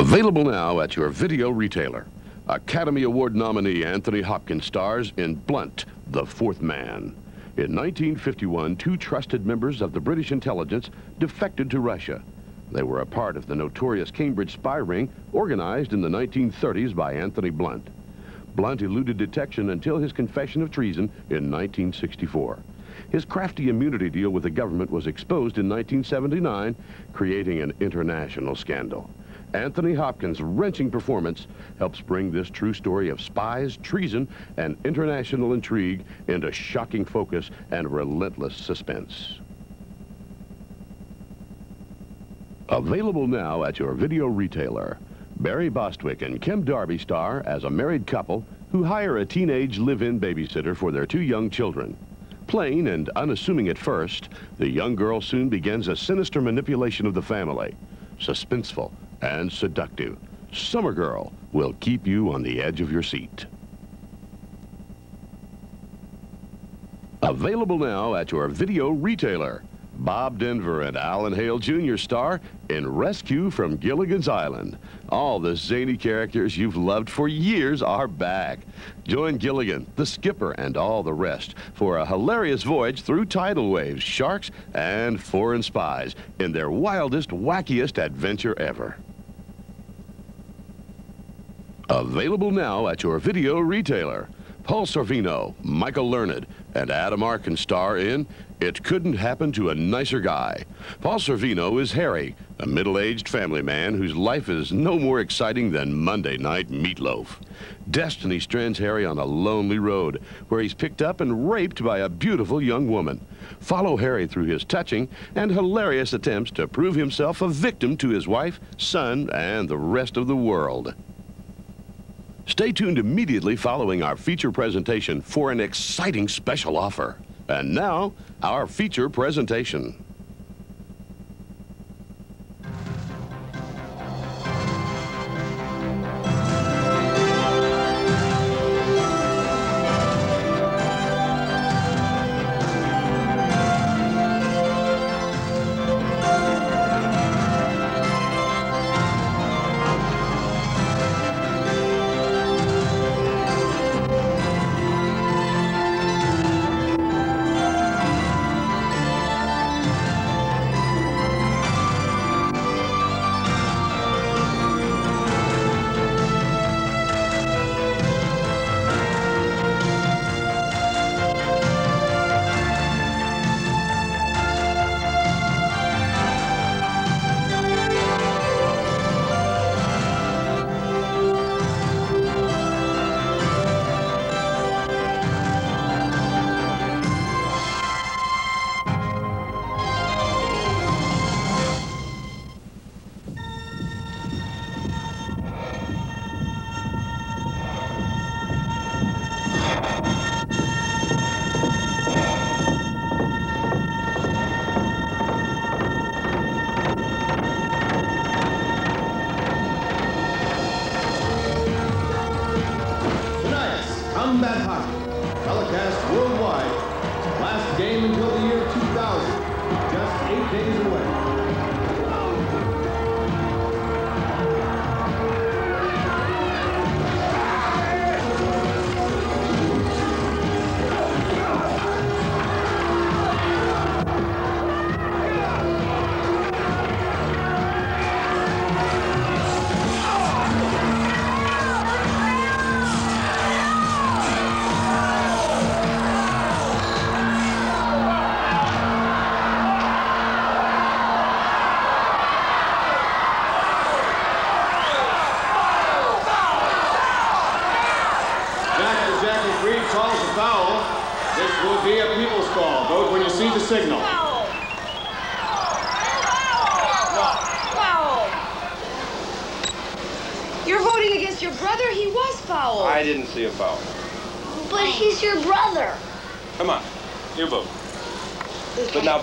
Available now at your video retailer. Academy Award nominee Anthony Hopkins stars in Blunt, the Fourth Man. In 1951, two trusted members of the British intelligence defected to Russia. They were a part of the notorious Cambridge spy ring organized in the 1930s by Anthony Blunt. Blunt eluded detection until his confession of treason in 1964. His crafty immunity deal with the government was exposed in 1979, creating an international scandal. Anthony Hopkins' wrenching performance helps bring this true story of spies, treason, and international intrigue into shocking focus and relentless suspense. Available now at your video retailer. Barry Bostwick and Kim Darby star as a married couple who hire a teenage live-in babysitter for their two young children. Plain and unassuming at first, the young girl soon begins a sinister manipulation of the family. Suspenseful and seductive, Summer Girl will keep you on the edge of your seat. Available now at your video retailer. Bob Denver and Alan Hale Jr. star in Rescue from Gilligan's Island. All the zany characters you've loved for years are back. Join Gilligan, the skipper, and all the rest for a hilarious voyage through tidal waves, sharks, and foreign spies in their wildest, wackiest adventure ever. Available now at your video retailer. Paul Sorvino, Michael Learned, and Adam Arkin star in It Couldn't Happen to a Nicer Guy. Paul Sorvino is Harry, a middle-aged family man whose life is no more exciting than Monday night meatloaf. Destiny strands Harry on a lonely road where he's picked up and raped by a beautiful young woman. Follow Harry through his touching and hilarious attempts to prove himself a victim to his wife, son, and the rest of the world. Stay tuned immediately following our feature presentation for an exciting special offer. And now, our feature presentation.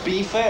But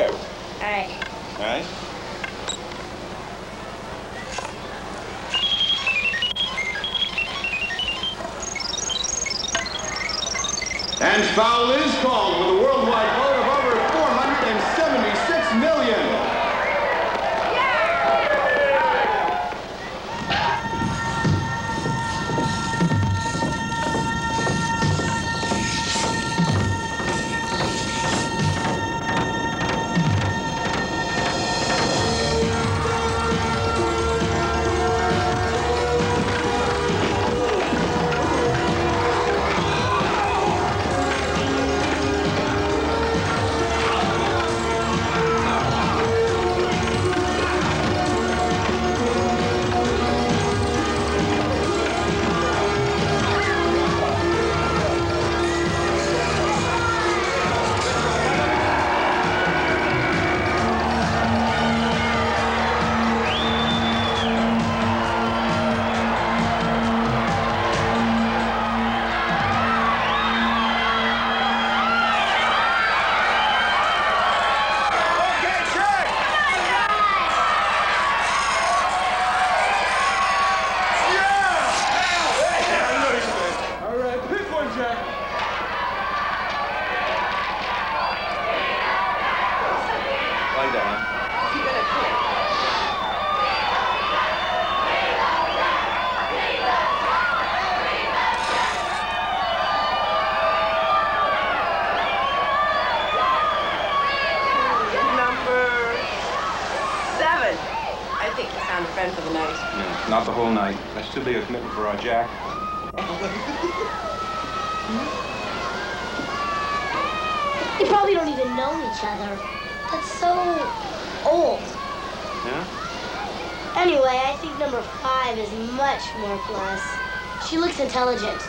She looks intelligent.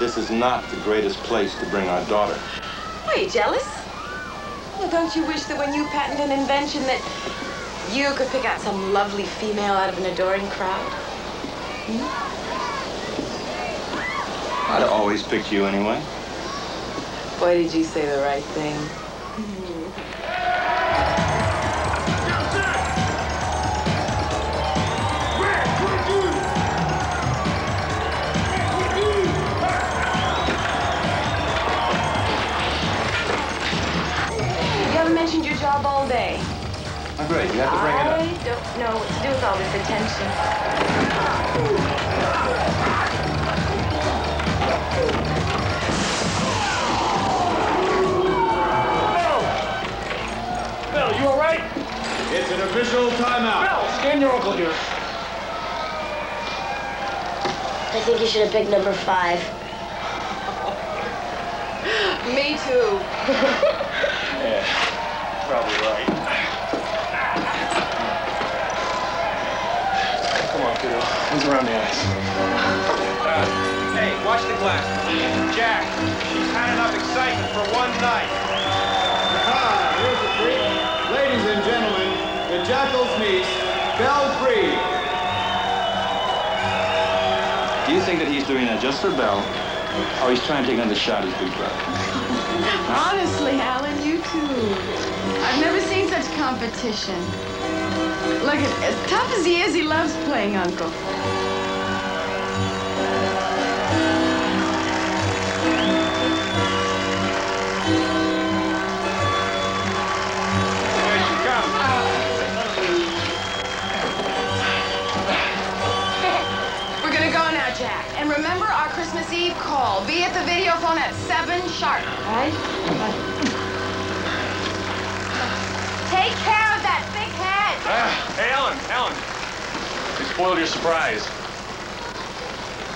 This is not the greatest place to bring our daughter. Are you jealous? Well, don't you wish that when you patent an invention that you could pick out some lovely female out of an adoring crowd? I'd have always picked you anyway. Boy, did you say the right thing. Hmm. Great. You have to bring it up. I don't know what to do with all this attention. Bill, you all right? It's an official timeout. Bill, scan your uncle here. I think you should have picked number five. Me too. around the ice? Hey, watch the glass. Jack, she's had enough excitement for one night. Ah, here's the treat. Ladies and gentlemen, the Jackal's niece, Belle Breed. Do you think that he's doing that just for Belle? Oh, he's trying to take another shot at his big brother? Honestly, Alan, you too. I've never seen such competition. Look, as tough as he is, he loves playing Uncle. Remember our Christmas Eve call. Be at the video phone at 7 sharp, right? Take care of that big head. Ah, hey, Alan, Alan. You spoiled your surprise.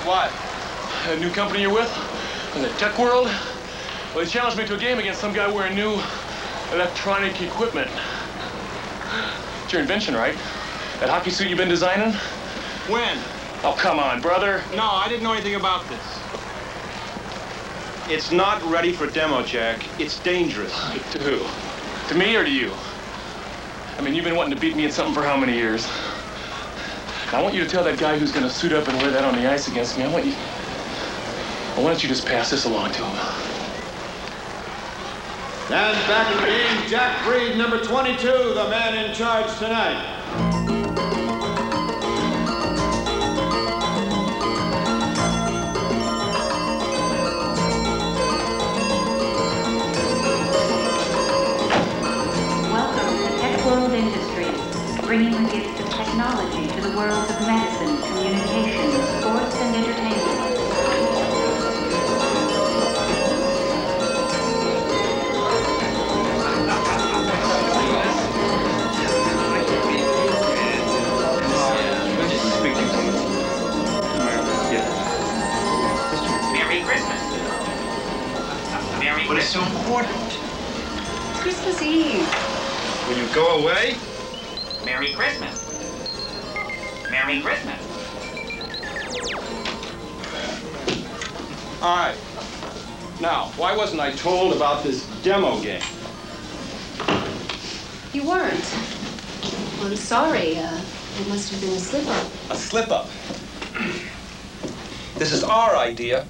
What? A new company you're with? In the tech world? Well, they challenged me to a game against some guy wearing new electronic equipment. It's your invention, right? That hockey suit you've been designing? When? Oh, come on, brother. No, I didn't know anything about this. It's not ready for demo, Jack. It's dangerous. To who? To me or to you? I mean, you've been wanting to beat me in something for how many years? Now, I want you to tell that guy who's going to suit up and wear that on the ice against me, I want you... Well, why don't you just pass this along to him? And back in the game, Jack Breed, number 22, the man in charge tonight. Technology to the worlds of medicine, communications, sports, and entertainment. Speak to someone. Yeah. Merry Christmas. Merry But it's so important. Christmas Eve. Will you go away? Merry Christmas. Merry Christmas. All right. Now, why wasn't I told about this demo game? You weren't. I'm sorry. Uh, it must have been a slip-up. A slip-up. This is our idea,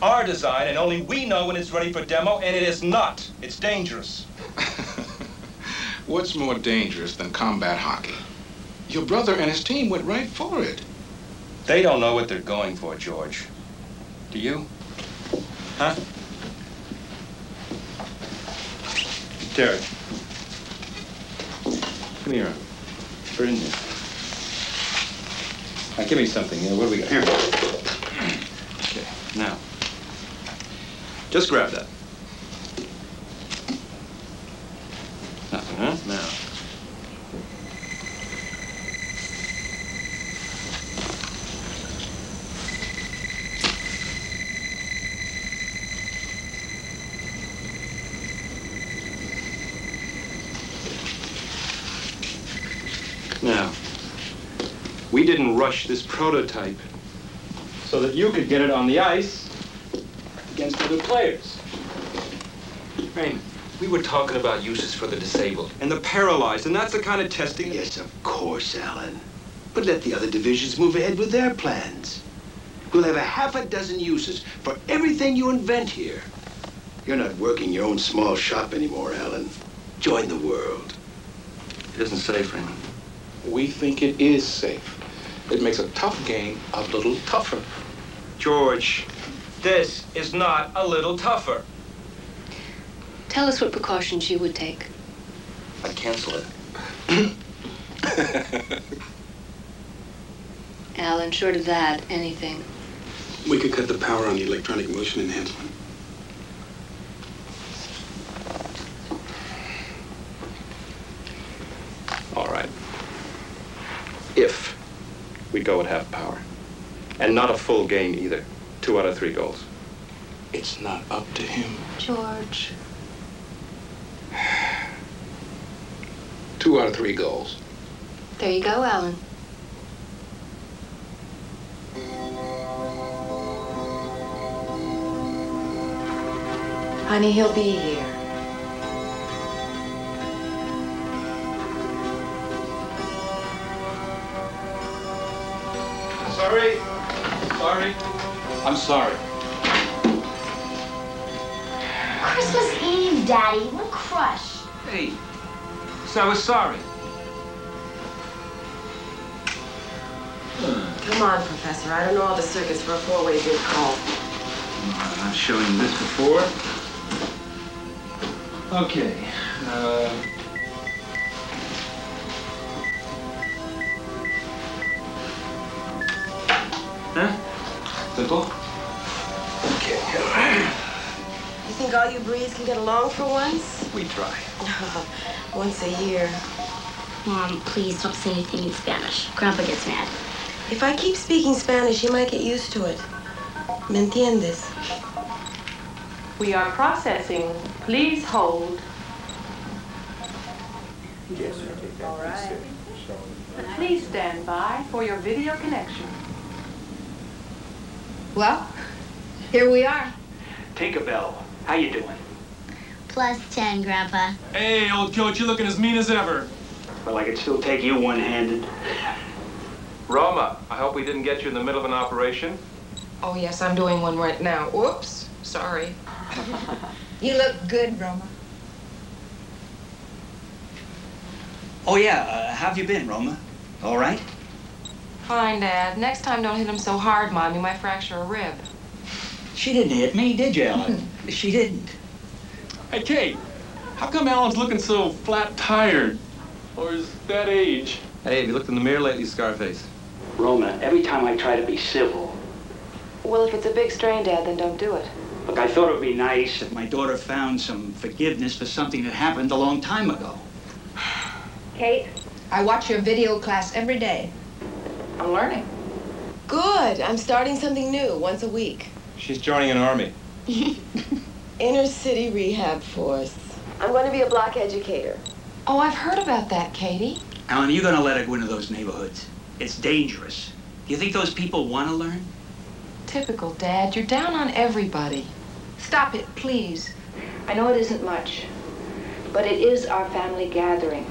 our design, and only we know when it's ready for demo, and it is not. It's dangerous. What's more dangerous than combat hockey? Your brother and his team went right for it. They don't know what they're going for, George. Do you? Huh? Terry. Come here. We're in here. Now, give me something. Yeah, what do we got? Here. Okay, now. Just grab that. Nothing, huh? Now. We didn't rush this prototype so that you could get it on the ice against other players. Rain, we were talking about uses for the disabled and the paralyzed, and that's the kind of testing. Yes, of course, Alan. But let the other divisions move ahead with their plans. We'll have a half a dozen uses for everything you invent here. You're not working your own small shop anymore, Alan. Join the world. It isn't safe, Raymond. We think it is safe. It makes a tough game a little tougher. George, this is not a little tougher. Tell us what precautions you would take. I'd cancel it. Alan, short of that, anything. We could cut the power on the electronic motion enhancement. All right. If we go at half power. And not a full game either. Two out of three goals. It's not up to him. George. Two out of three goals. There you go, Alan. Honey, he'll be here. Sorry. Sorry. I'm sorry. Christmas Eve, Daddy. What a crush. Hey. So I was sorry. Come on, Professor. I don't know all the circuits for a four-way good call. I've shown you this before. Okay. Uh, Simple? You think all you breeds can get along for once? We try. once a year. Mom, please don't say anything in Spanish. Grandpa gets mad. If I keep speaking Spanish, he might get used to it. ¿Me entiendes? We are processing. Please hold. Yes, sir. All right. Please stand by for your video connection. Well, here we are. Tinkerbell, how you doing? Plus 10, Grandpa. Hey, old coach, you're looking as mean as ever. Well, I could still take you one-handed. Roma, I hope we didn't get you in the middle of an operation. Oh, yes, I'm doing one right now. Whoops. Sorry. You look good, Roma. Oh, yeah, uh, how have you been, Roma? All right? Fine, Dad. Next time, don't hit him so hard, Mom. You might fracture a rib. She didn't hit me, did you, Ellen? she didn't. Hey, Kate, how come Alan's looking so flat tired? Or is that age? Hey, have you looked in the mirror lately, Scarface? Roma, every time I try to be civil, Well, if it's a big strain, Dad, then don't do it. look, I thought it would be nice if my daughter found some forgiveness for something that happened a long time ago. Kate, I watch your video class every day. I'm learning. Good. I'm starting something new once a week. She's joining an army. Inner City Rehab Force. I'm going to be a block educator. Oh, I've heard about that, Katie. Alan, you're gonna let her go into those neighborhoods. It's dangerous. Do you think those people want to learn? Typical, Dad. You're down on everybody. Stop it, please. I know it isn't much, but it is our family gathering.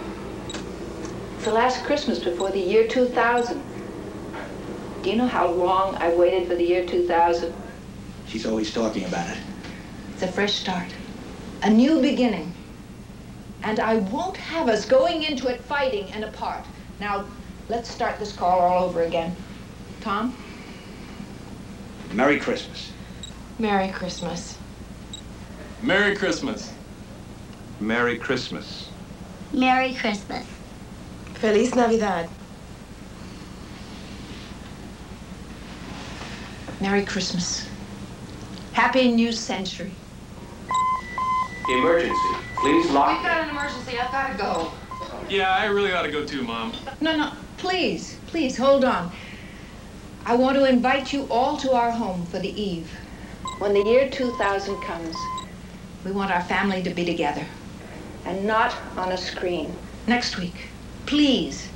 It's the last Christmas before the year 2000. Do you know how long I waited for the year 2000? She's always talking about it. It's a fresh start, a new beginning. And I won't have us going into it fighting and apart. Now, let's start this call all over again. Tom? Merry Christmas. Merry Christmas. Merry Christmas. Merry Christmas. Merry Christmas. Feliz Navidad. Merry Christmas. Happy New Century. Emergency. Please lock. We've got an emergency. I've got to go. Yeah, I really ought to go too, Mom. No, no, please, please, hold on. I want to invite you all to our home for the eve. When the year 2000 comes, We want our family to be together. and not on a screen. Next week, please.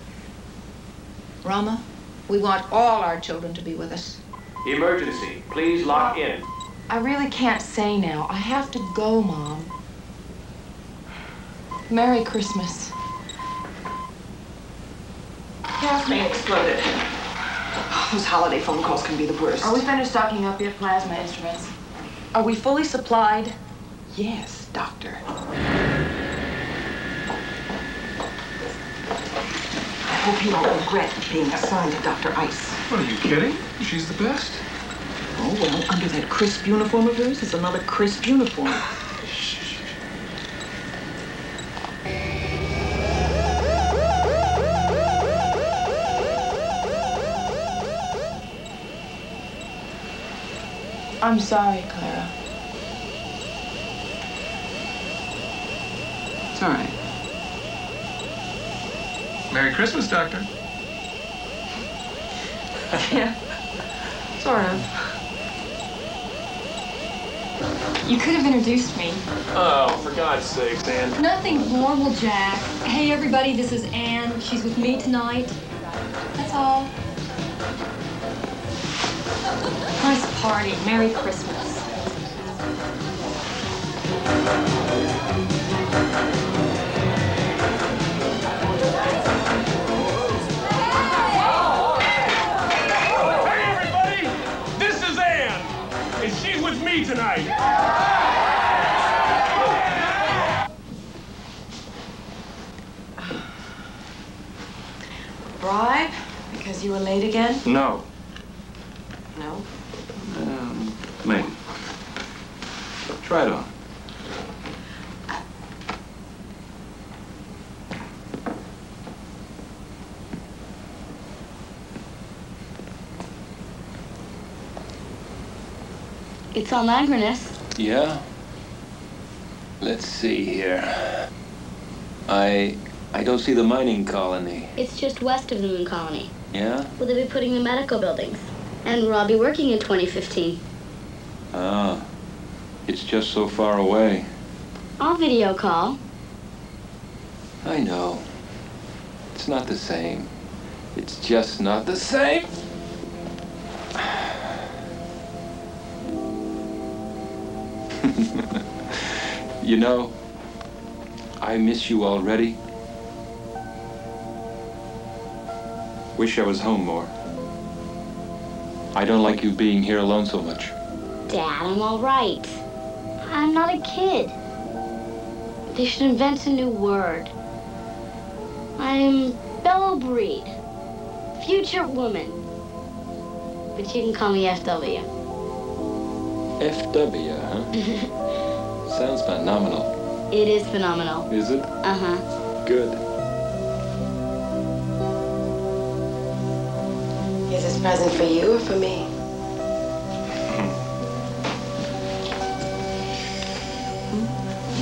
Rama, We want all our children to be with us. Emergency. Please lock in. I really can't say now. I have to go, Mom. Merry Christmas. Kathleen exploded. Those holiday phone calls can be the worst. Are we finished stocking up your plasma instruments? Are we fully supplied? Yes, Doctor. I hope you won't regret being assigned to Dr. Ice. What, are you kidding? She's the best. Oh, well, under that crisp uniform of hers is another crisp uniform. I'm sorry, Clara. It's all right. Merry Christmas, Doctor. Yeah, sort of. You could have introduced me. Oh, for God's sake, Ann. Nothing normal, Jack. Hey, everybody, this is Anne. She's with me tonight. That's all. Nice party. Merry Christmas. Bribe? Because you were late again? No. No. Um, maybe. Try it on. It's on Langrenus. Yeah? Let's see here. I I don't see the mining colony. It's just west of the Moon Colony, Yeah? Will they'll be putting the medical buildings. And will I'll be working in 2015. Ah. It's just so far away. I'll video call. I know. It's not the same. It's just not the same. you know, I miss you already. Wish I was home more. I don't like you being here alone so much. Dad, I'm all right. I'm not a kid. They should invent a new word. I'm Bellow Breed. Future woman. But you can call me FW. FW, huh? Sounds phenomenal. It is phenomenal. Is it? Uh-huh. Good. Is this present for you or for me?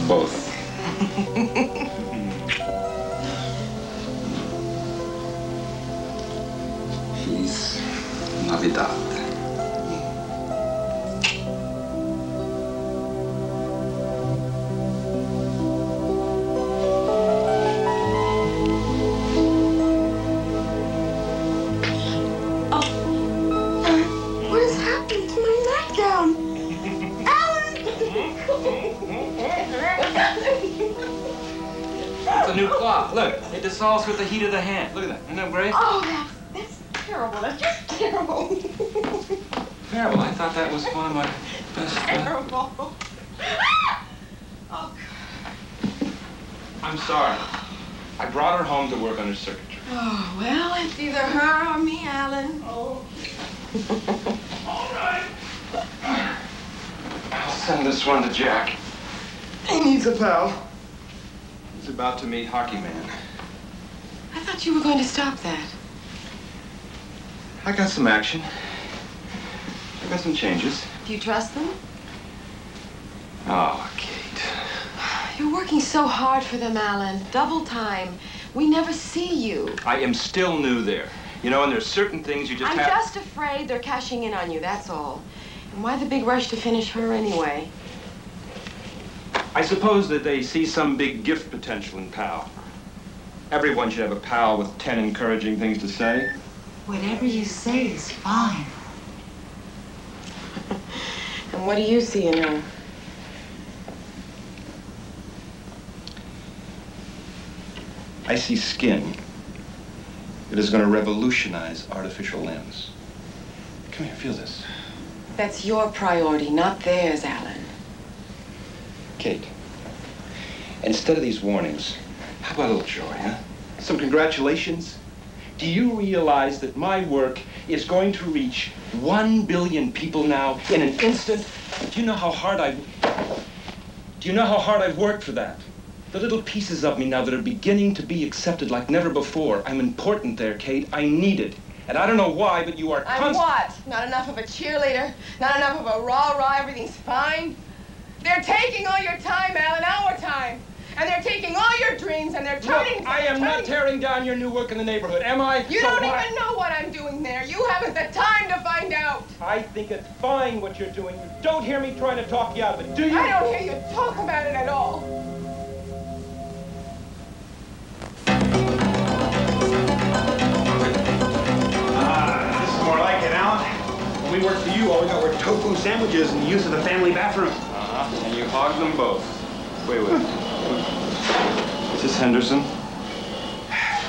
Both. Feliz Navidad. Look, it dissolves with the heat of the hand. Look at that. Isn't that great? Oh, that's, that's terrible. That's just terrible. Terrible. I thought that was one of my best. Uh, terrible. I'm sorry. I brought her home to work under circuitry. Oh, well, it's either her or me, Alan. Oh. All right. I'll send this one to Jack. He needs a pal. He's about to meet Hockey Man. You were going to stop that. I got some action. I got some changes. Do you trust them? Oh, Kate. You're working so hard for them, Alan. Double time. We never see you. I am still new there. You know, and there's certain things you just I'm just afraid they're cashing in on you, that's all. And why the big rush to finish her anyway? I suppose that they see some big gift potential in Pal. Everyone should have a pal with ten encouraging things to say. Whatever you say is fine. and what do you see in her? I see skin. It is going to revolutionize artificial limbs. Come here, feel this. That's your priority, not theirs, Alan. Kate, instead of these warnings, how about a little joy, huh? Some congratulations. Do you realize that my work is going to reach one billion people now in an instant? Do you know how hard I've... Do you know how hard I've worked for that? The little pieces of me now that are beginning to be accepted like never before. I'm important there, Kate. I need it. And I don't know why, but you are I'm what? Not enough of a cheerleader? Not enough of a rah-rah, everything's fine? They're taking all your time, Alan, our time. And they're taking all your dreams and they're turning... Look, I am not tearing down your new work in the neighborhood, am I? You So don't why- even know what I'm doing there. You haven't the time to find out. I think it's fine what you're doing. You don't hear me trying to talk you out of it, do you? I don't hear you talk about it at all. Ah, this is more like it, Alan. When we worked for you, all we got were tofu sandwiches and the use of the family bathroom. Uh-huh. And you hogged them both. Wait, wait. Is this Henderson?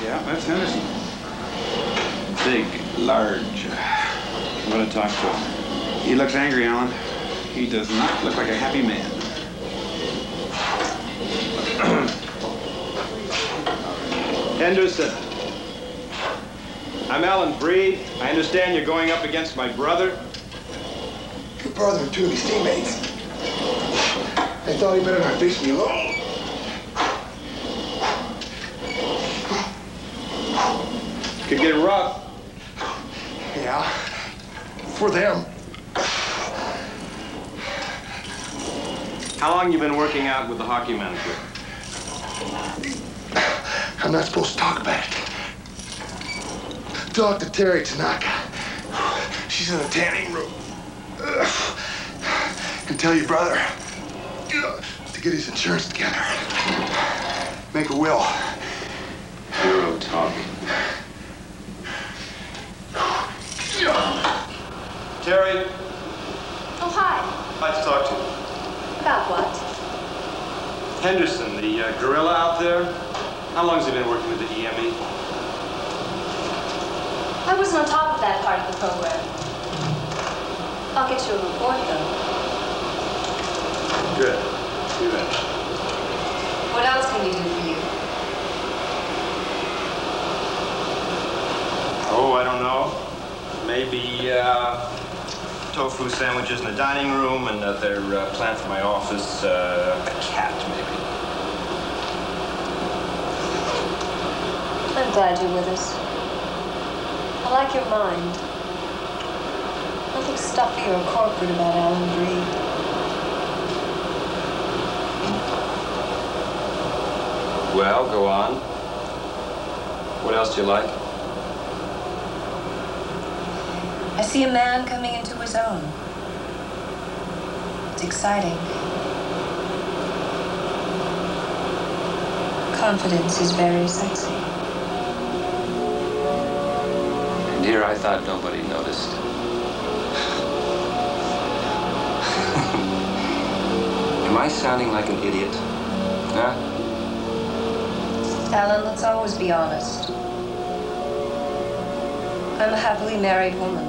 Yeah, that's Henderson. Big, large. I'm gonna talk to him. He looks angry, Alan. He does not look like a happy man. Henderson. I'm Alan Breed. I understand you're going up against my brother. Your brother and two of his teammates. I thought he better not face me alone. Could get rough. Yeah, for them. How long you been working out with the hockey manager? I'm not supposed to talk about it. Talk to Terry Tanaka. She's in the tanning room. And tell your brother ugh, to get his insurance together. Make a will. Euro talk. Terry, Oh, hi. I'd like to talk to you. About what? Henderson, the uh, gorilla out there. How long has he been working with the EME? I wasn't on top of that part of the program. I'll get you a report, though. Good. Do that. What else can we do for you? Oh, I don't know. Maybe uh, tofu sandwiches in the dining room, and another uh, plant for my office, uh, a cat maybe. I'm glad you're with us. I like your mind. Nothing stuffy or corporate about Alan Breed. Well, go on. What else do you like? I see a man coming into his own. It's exciting. Confidence is very sexy. And here I thought nobody noticed. Am I sounding like an idiot? Huh? Alan, let's always be honest. I'm a happily married woman.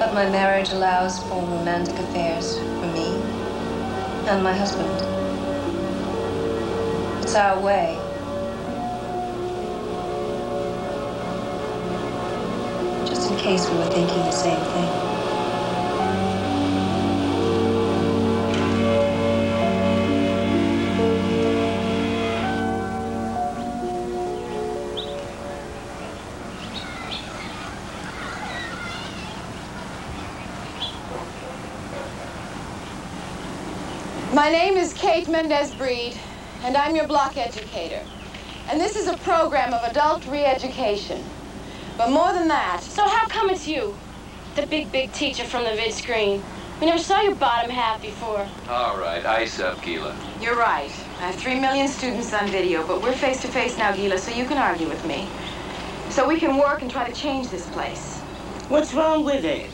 But my marriage allows for romantic affairs for me and my husband. It's our way. Just in case we were thinking the same thing. Kate Mendez Breed, and I'm your block educator. And this is a program of adult re-education. But more than that, So how come it's you? The big, big teacher from the vid screen. We never saw your bottom half before. All right, ice up, Gila. You're right. I have three million students on video, but we're face to face now, Gila, so you can argue with me. So So we can work and try to change this place. What's wrong with it?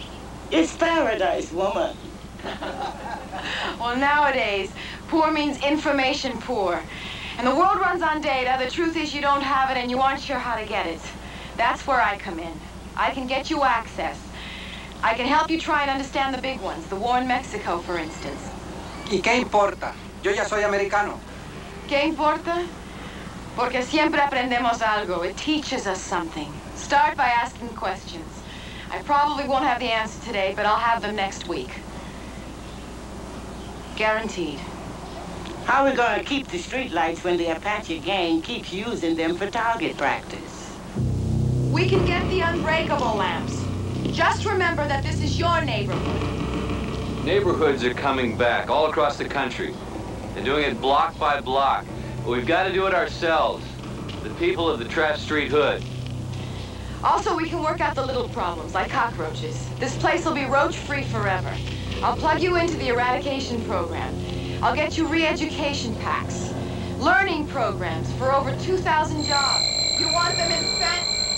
It's paradise, woman. Well, nowadays, poor means information poor. And the world runs on data. The truth is you don't have it and you aren't sure how to get it. That's where I come in. I can get you access. I can help you try and understand the big ones, the war in Mexico, for instance. ¿Y qué importa? Yo ya soy americano. ¿Qué importa? Porque siempre aprendemos algo. It teaches us something. Start by asking questions. I probably won't have the answer today, but I'll have them next week. Guaranteed. How are we going to keep the streetlights when the Apache gang keeps using them for target practice? We can get the unbreakable lamps. Just remember that this is your neighborhood. Neighborhoods are coming back all across the country. They're doing it block by block. But we've got to do it ourselves. The people of the Trap Street Hood. Also, we can work out the little problems, like cockroaches. This place will be roach-free forever. I'll plug you into the eradication program. I'll get you re-education packs. Learning programs for over 2,000 jobs. You want them in cents?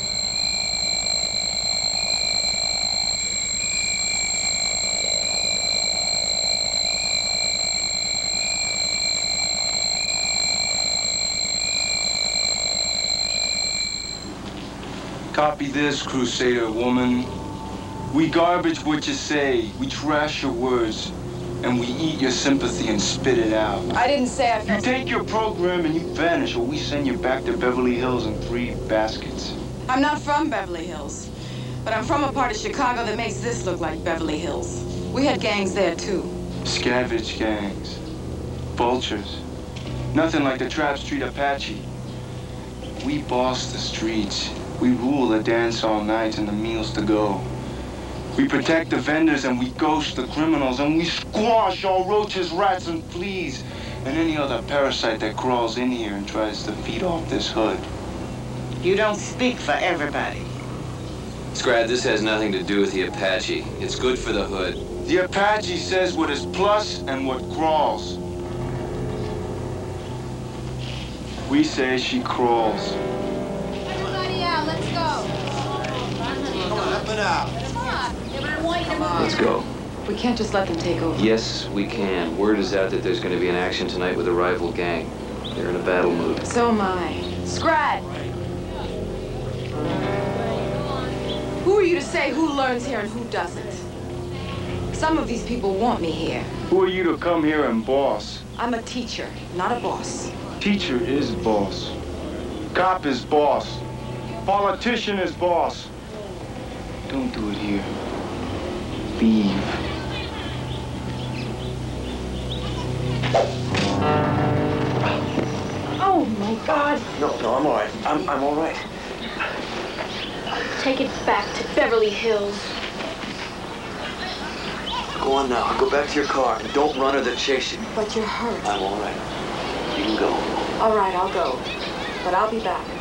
Copy this, Crusader woman. We garbage what you say, we trash your words, and we eat your sympathy and spit it out. I didn't say I You take your program and you vanish, or we send you back to Beverly Hills in three baskets. I'm not from Beverly Hills, but I'm from a part of Chicago that makes this look like Beverly Hills. We had gangs there, too. Scavenge gangs. Vultures. Nothing like the Trap Street Apache. We boss the streets. We rule the dance all night and the meals to go. We protect the vendors and we ghost the criminals and we squash all roaches, rats, and fleas and any other parasite that crawls in here and tries to feed off this hood. You don't speak for everybody. Scrad, this has nothing to do with the Apache. It's good for the hood. The Apache says what is plus and what crawls. We say she crawls. Everybody out, let's go. Come on, up and out. Come on. Yeah, but want you to move. Let's go. We can't just let them take over. Yes, we can. Word is out that there's going to be an action tonight with a rival gang. They're in a battle mood. So am I. Scrad! Who are you to say who learns here and who doesn't? Some of these people want me here. Who are you to come here and boss? I'm a teacher, not a boss. Teacher is boss. Cop is boss. Politician is boss. Don't do it here. Leave. Oh, my God. No, no, I'm all right. I'm, I'm all right. Take it back to Beverly Hills. Go on now. Go back to your car. And don't run or they'll chase you. But you're hurt. I'm all right. You can go. All right, I'll go. But I'll be back.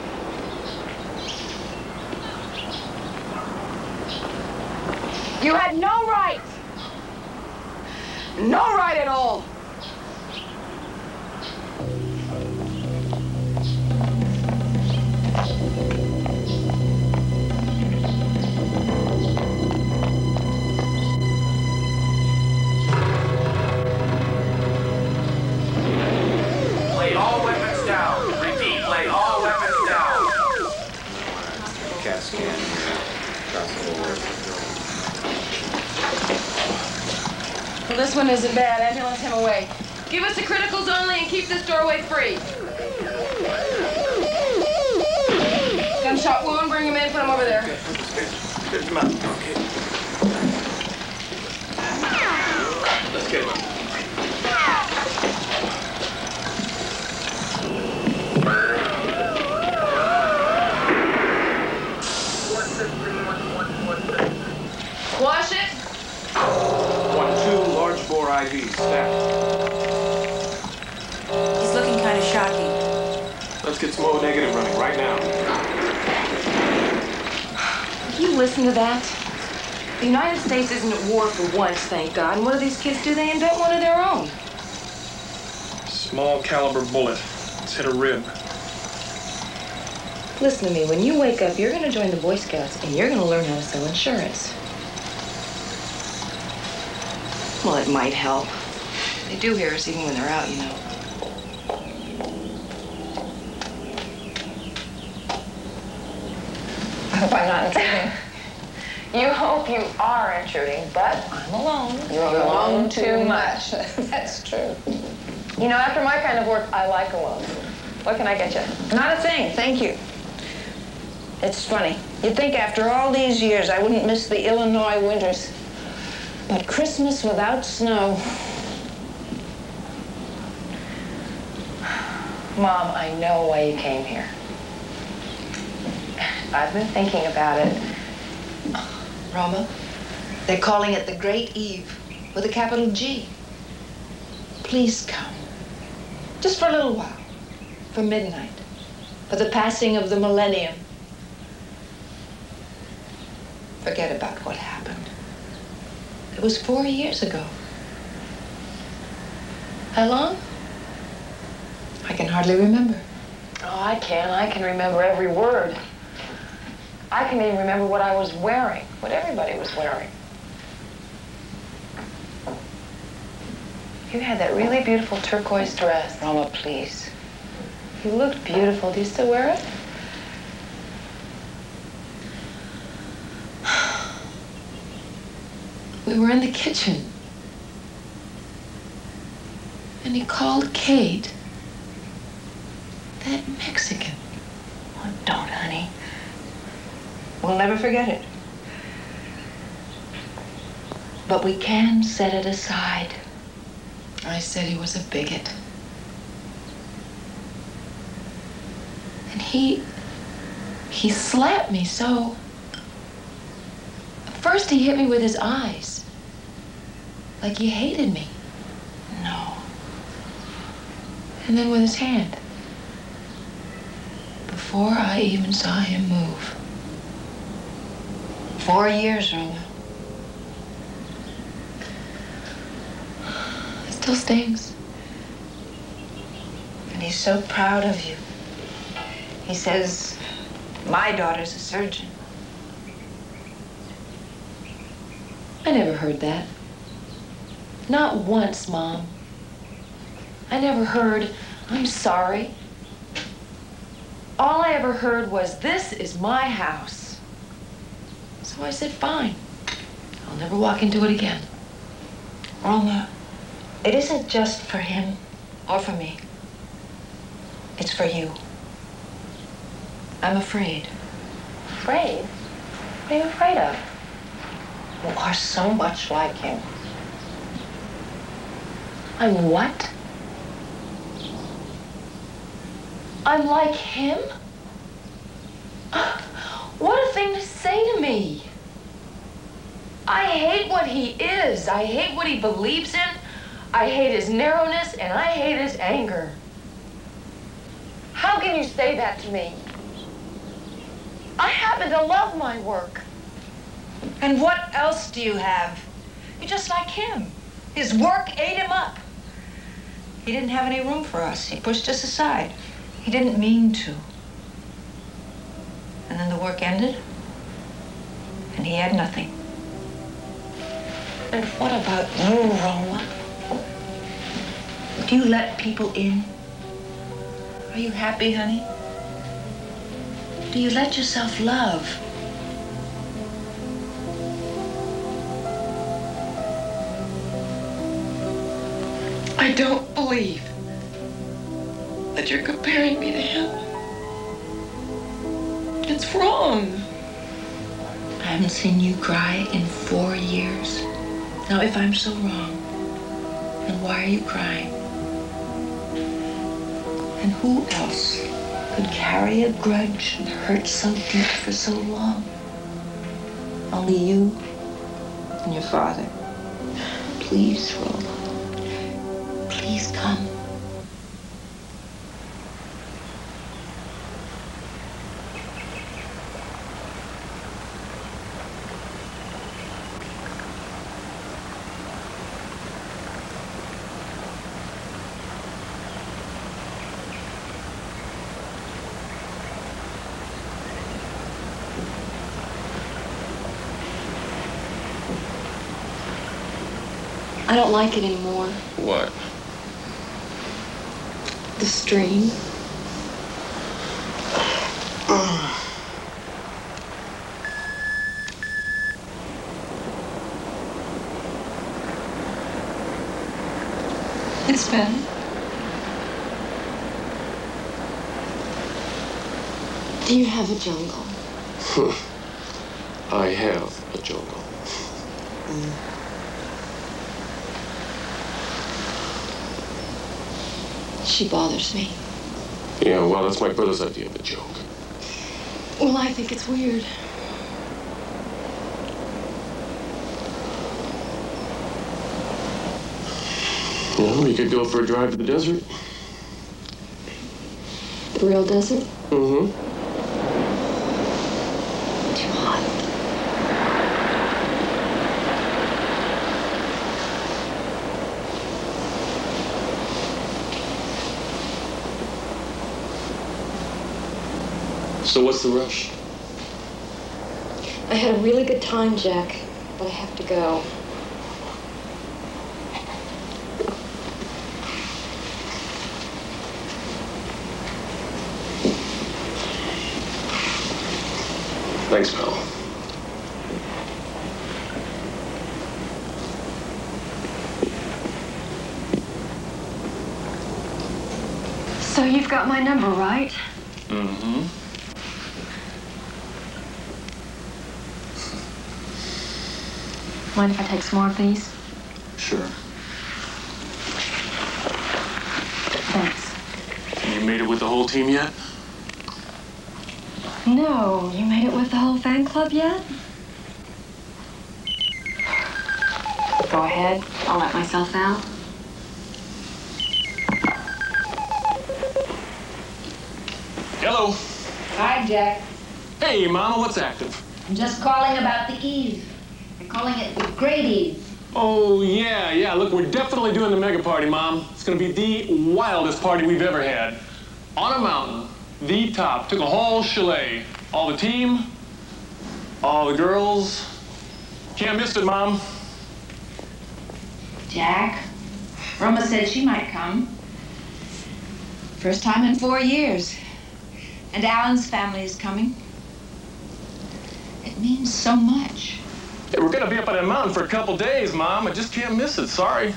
You had no right! No right at all! This one isn't bad. Ambulance him away. Give us the criticals only and keep this doorway free. Gunshot wound, bring him in, put him over there. Him out. Okay. Let's get him out. Wash it. One, two, large bore He's looking kind of shocking. Let's get some O negative running right now. You listen to that? The United States isn't at war for once, thank God. And what do these kids do? They invent one of their own. Small caliber bullet. Let's hit a rib. Listen to me. When you wake up, you're going to join the Boy Scouts and you're going to learn how to sell insurance. Well, it might help. They do hear us even when they're out, you know. I hope I'm not intruding. You hope you are intruding, but I'm alone. you're alone too much. That's true. You know, after my kind of work, I like alone. What can I get you? Not a thing, thank you. It's funny. You'd think after all these years I wouldn't miss the Illinois winters. But Christmas without snow. Mom, I know why you came here. I've been thinking about it. Roma, they're calling it the Great Eve with a capital G. Please come. Just for a little while. For midnight. For the passing of the millennium. Forget about what happened. It was four years ago. How long? I can hardly remember. Oh, I can. I can remember every word. I can even remember what I was wearing, what everybody was wearing. You had that really beautiful turquoise dress. Roma, please. You looked beautiful. Do you still wear it? We were in the kitchen. And he called Kate. That Mexican. Oh, don't, honey. We'll never forget it. But we can set it aside. I said he was a bigot. And he. he slapped me so. First, he hit me with his eyes. Like he hated me. No. And then with his hand. Before I even saw him move. Four years, Roma. It still stings. And he's so proud of you. He says, my daughter's a surgeon. I never heard that. Not once, Mom. I never heard, I'm sorry. All I ever heard was, this is my house. So I said, fine. I'll never walk into it again. Roma, it isn't just for him or for me. It's for you. I'm afraid. Afraid? What are you afraid of? You are so much like him. I'm what? I'm like him? What a thing to say to me. I hate what he is. I hate what he believes in. I hate his narrowness and I hate his anger. How can you say that to me? I happen to love my work. And what else do you have? You're just like him. His work ate him up. He didn't have any room for us. He pushed us aside. He didn't mean to. And then the work ended, and he had nothing. And what about you, Roma? Do you let people in? Are you happy, honey? Do you let yourself love? I don't believe that you're comparing me to him. It's wrong. I haven't seen you cry in four years. Now, if I'm so wrong, then why are you crying? And who else could carry a grudge and hurt so deep for so long? Only you and your father. Please, Roma. Please come. Don't like it anymore. What? The stream. It's Ben. Do you have a jungle? I have a jungle. Mm. She bothers me. Yeah, well, that's my brother's idea of a joke. Well, I think it's weird. Well, we could go for a drive to the desert. The real desert? Mm-hmm. Too hot. So what's the rush? I had a really good time, Jack, but I have to go. Thanks, pal. So you've got my number, right? Mm-hmm. Mind if I take some more of these? Sure. Thanks. You made it with the whole team yet? No, you made it with the whole fan club yet? Go ahead. I'll let myself out. Hello. Hi, Jack. Hey, Mama, what's active? I'm just calling about the Eve. Calling it the Great Oh, yeah, yeah. Look, we're definitely doing the mega party, Mom. It's gonna be the wildest party we've ever had. On a mountain, the top. Took a whole chalet. All the team, all the girls. Can't miss it, Mom. Jack, Roma said she might come. First time in four years. And Alan's family is coming. It means so much. We're gonna be up on that mountain for a couple days, Mom. I just can't miss it. Sorry.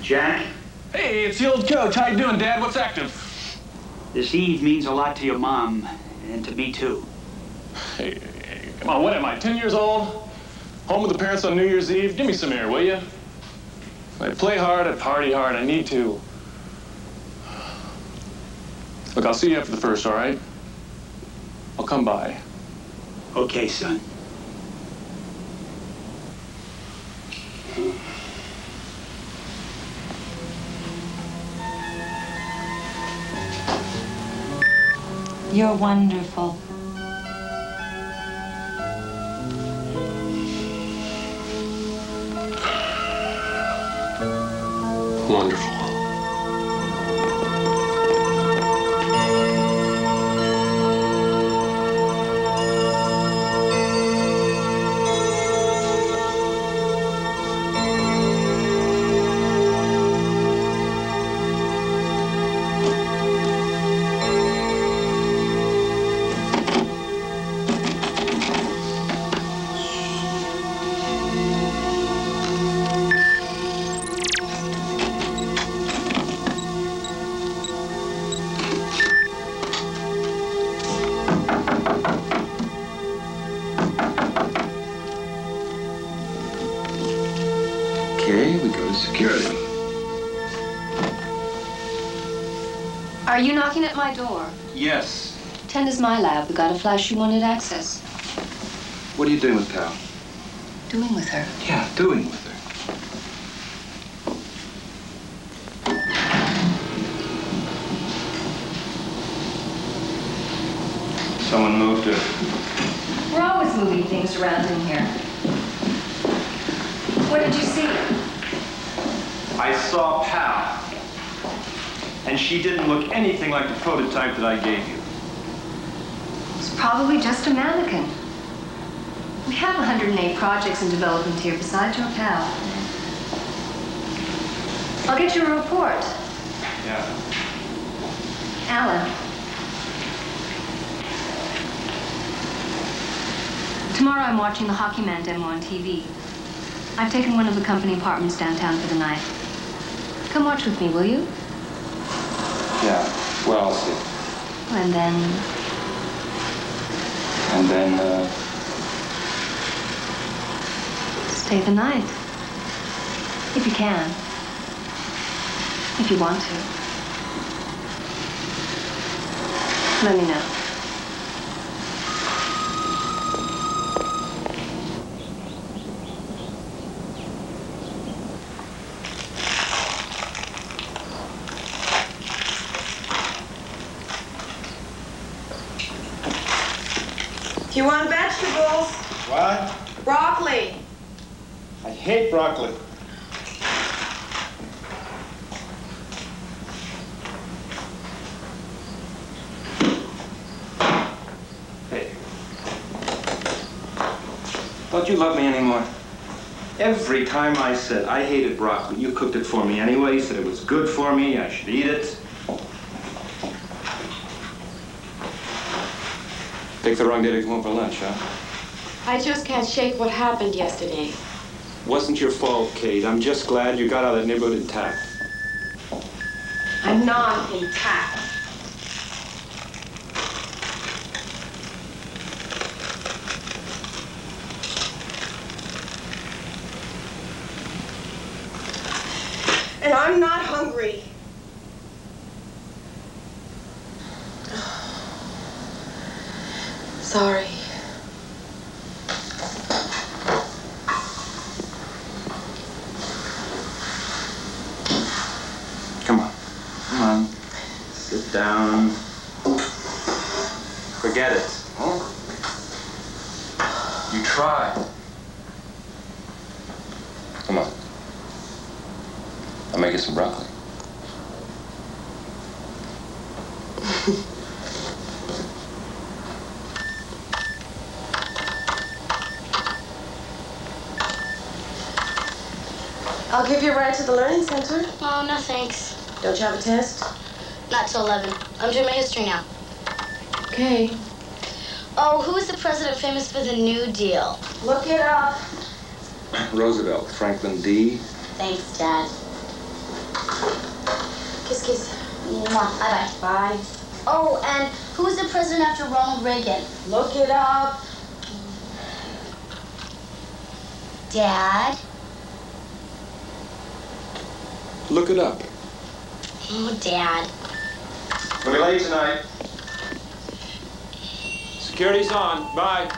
Jack, Hey, it's the old coach. How you doing, Dad? What's active? this eve means a lot to your mom, and to me too. Hey, hey, come on. What am I? Ten years old? Home with the parents on New Year's Eve? Give me some air, will you? I play hard, I party hard. I need to. Look, I'll see you after the first, all right? I'll come by. Okay, son. You're wonderful. Wonderful. Are you knocking at my door? Yes. Tend is my lab. We got a flash you wanted access. What are you doing with Pal? Doing with her. Yeah, doing with her. Someone moved her. We're always moving things around in here. What did you see? I saw Pal. And she didn't look anything like the prototype that I gave you. It's probably just a mannequin. We have 108 projects in development here besides your pal. I'll get you a report. Yeah. Alan. Tomorrow I'm watching the Hockey Man demo on TV. I've taken one of the company apartments downtown for the night. Come watch with me, will you? Yeah. Well, I'll see. And then And then, uh, stay the night. If you can. If you want to. Let me know. Do you want vegetables? What? Broccoli. I hate broccoli. hey. Don't you love me anymore? Every time I said I hated broccoli, you cooked it for me anyway, said it was good for me, I should eat it. Picked the wrong day to come home for lunch, huh? I just can't shake what happened yesterday. Wasn't your fault, Kate. I'm just glad you got out of that neighborhood intact. I'm not intact. And I'm not hungry. Sorry. Come on. Come on. Sit down. Forget it. Huh? You try. Come on. I'll make you some broccoli. I'll give you a ride to the Learning Center. Oh, no thanks. Don't you have a test? Not till 11. I'm doing my history now. Okay. Oh, who is the president famous for the New Deal? Look it up. Roosevelt, Franklin D. Thanks, Dad. Kiss, kiss. Mwah. Bye-bye. Bye. Oh, and who was the president after Ronald Reagan? Look it up. Dad? Look it up. Oh, Dad. We'll be late tonight. Security's on. Bye.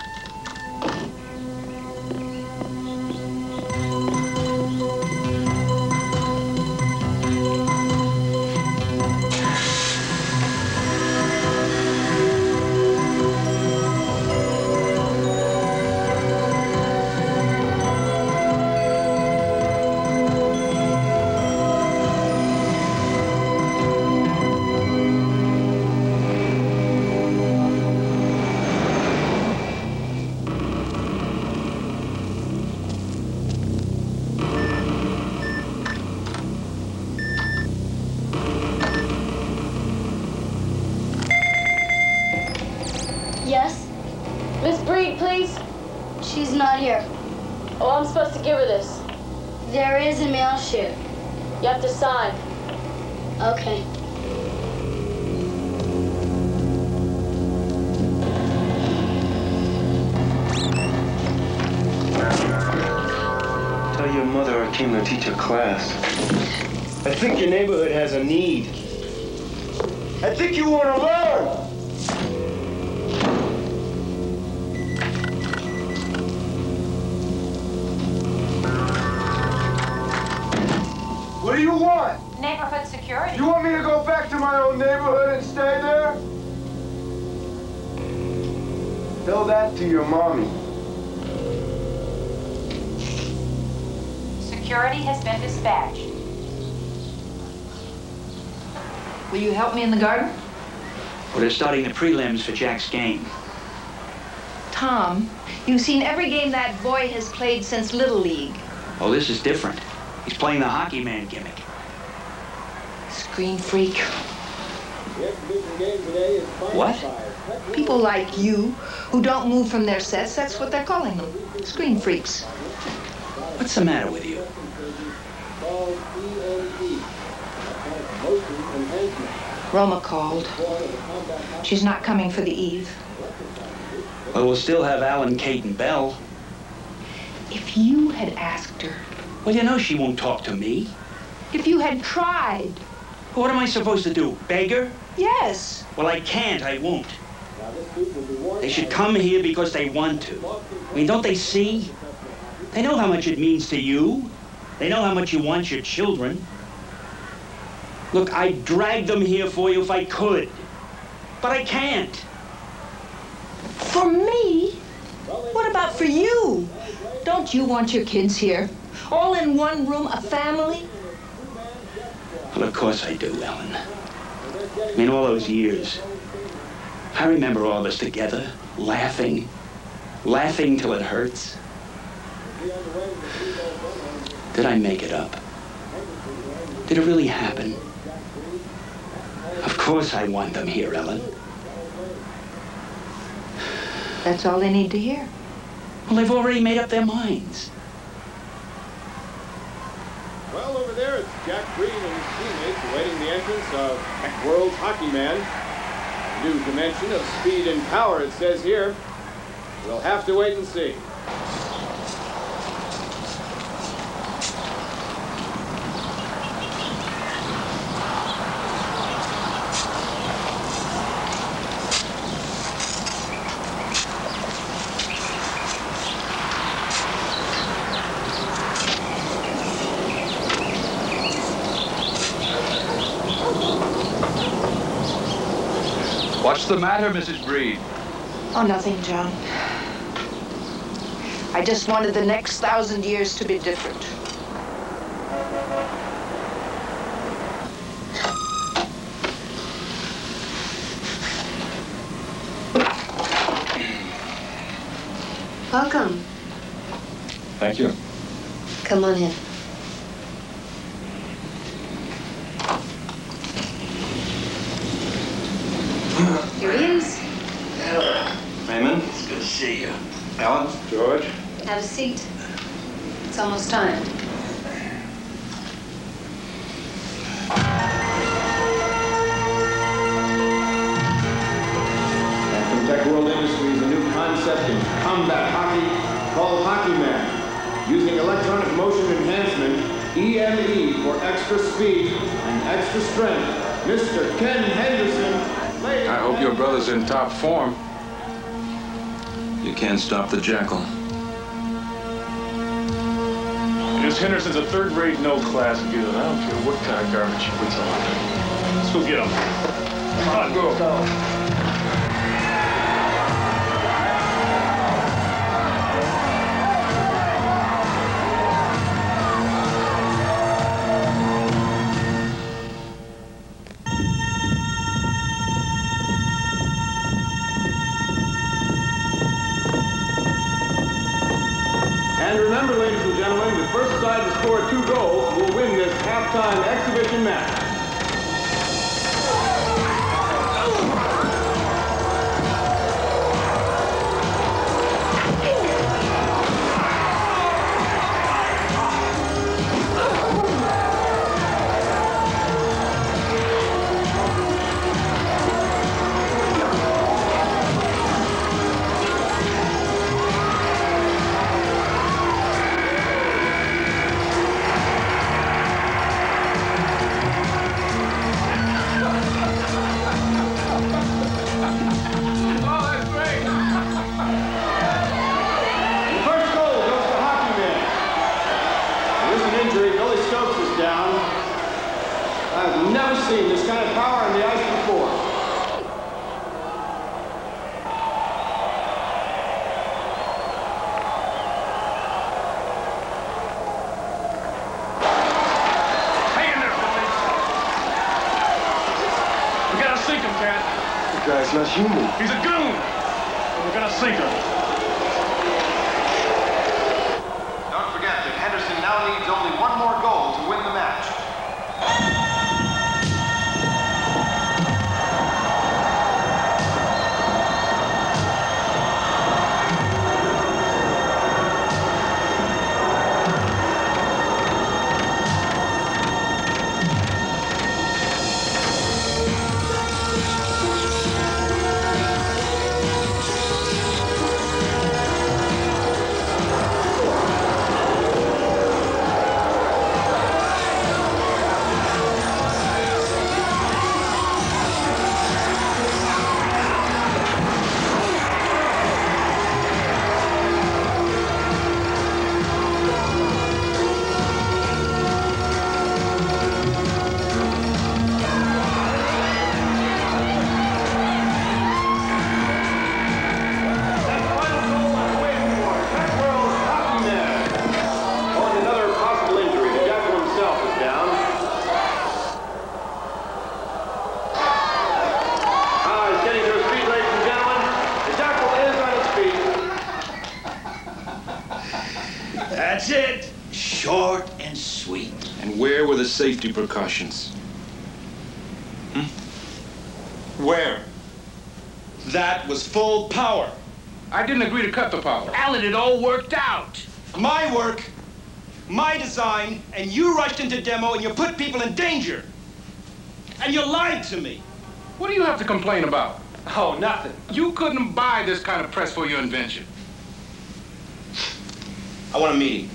Me in the garden? Well, they're starting the prelims for Jack's game. Tom, you've seen every game that boy has played since Little League. Oh, this is different. He's playing the hockey man gimmick. Screen freak. What? People like you who don't move from their sets, that's what they're calling them. Screen freaks. What's the matter with you? Roma called. She's not coming for the eve. Well, we'll still have Alan, Kate, and Belle. If you had asked her, Well, you know she won't talk to me. if you had tried, What am I supposed to do? Beg her? yes. Well, I can't. I won't. They should come here because they want to. I mean, don't they see? They know how much it means to you. They know how much you want your children. Look, I'd drag them here for you if I could. But I can't. For me? What about for you? Don't you want your kids here? All in one room, a family? Well, of course I do, Ellen. I mean, all those years. I remember all of us together, laughing, laughing till it hurts. Did I make it up? Did it really happen? Of course I want them here, Ellen. That's all they need to hear. Well, they've already made up their minds. Well, over there, it's Jack Breed and his teammates awaiting the entrance of Tech World's Hockey Man. A new dimension of speed and power, it says here. We'll have to wait and see. Matter, Mrs. Breed? Oh, nothing, John. I just wanted the next thousand years to be different. Welcome. Thank you. Come on in. Extra strength. Mr. Ken Henderson. I hope your brother's in top form. You can't stop the jackal. This Henderson's a third-rate, no-class good. I don't care what kind of garbage he puts on. Let's go get him. Come on, go. Safety precautions? Hmm? Where? That was full power. I didn't agree to cut the power. Alan, it all worked out. My work, my design, and you rushed into demo and you put people in danger. And you lied to me. What do you have to complain about? Oh, nothing. You couldn't buy this kind of press for your invention. I want a meeting.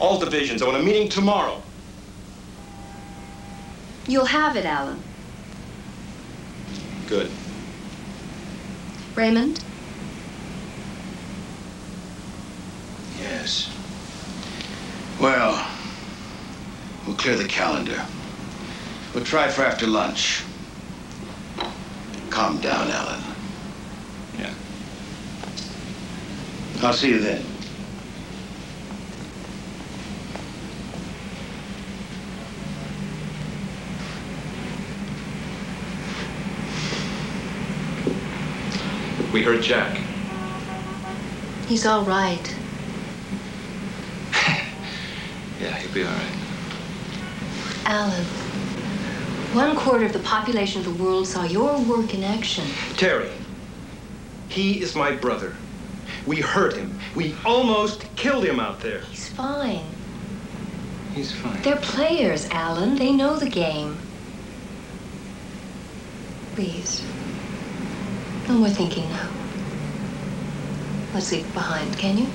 All divisions. I want a meeting tomorrow. You'll have it, Alan. Good. Raymond? Yes. Well, we'll clear the calendar. We'll try for after lunch. Calm down, Alan. Yeah. I'll see you then. Heard Jack. He's all right. Yeah, he'll be all right. Alan, one quarter of the population of the world saw your work in action. Terry, he is my brother. We hurt him. We almost killed him out there. He's fine. He's fine. They're players, Alan. They know the game. Please. No more thinking now. Let's leave it behind, can you?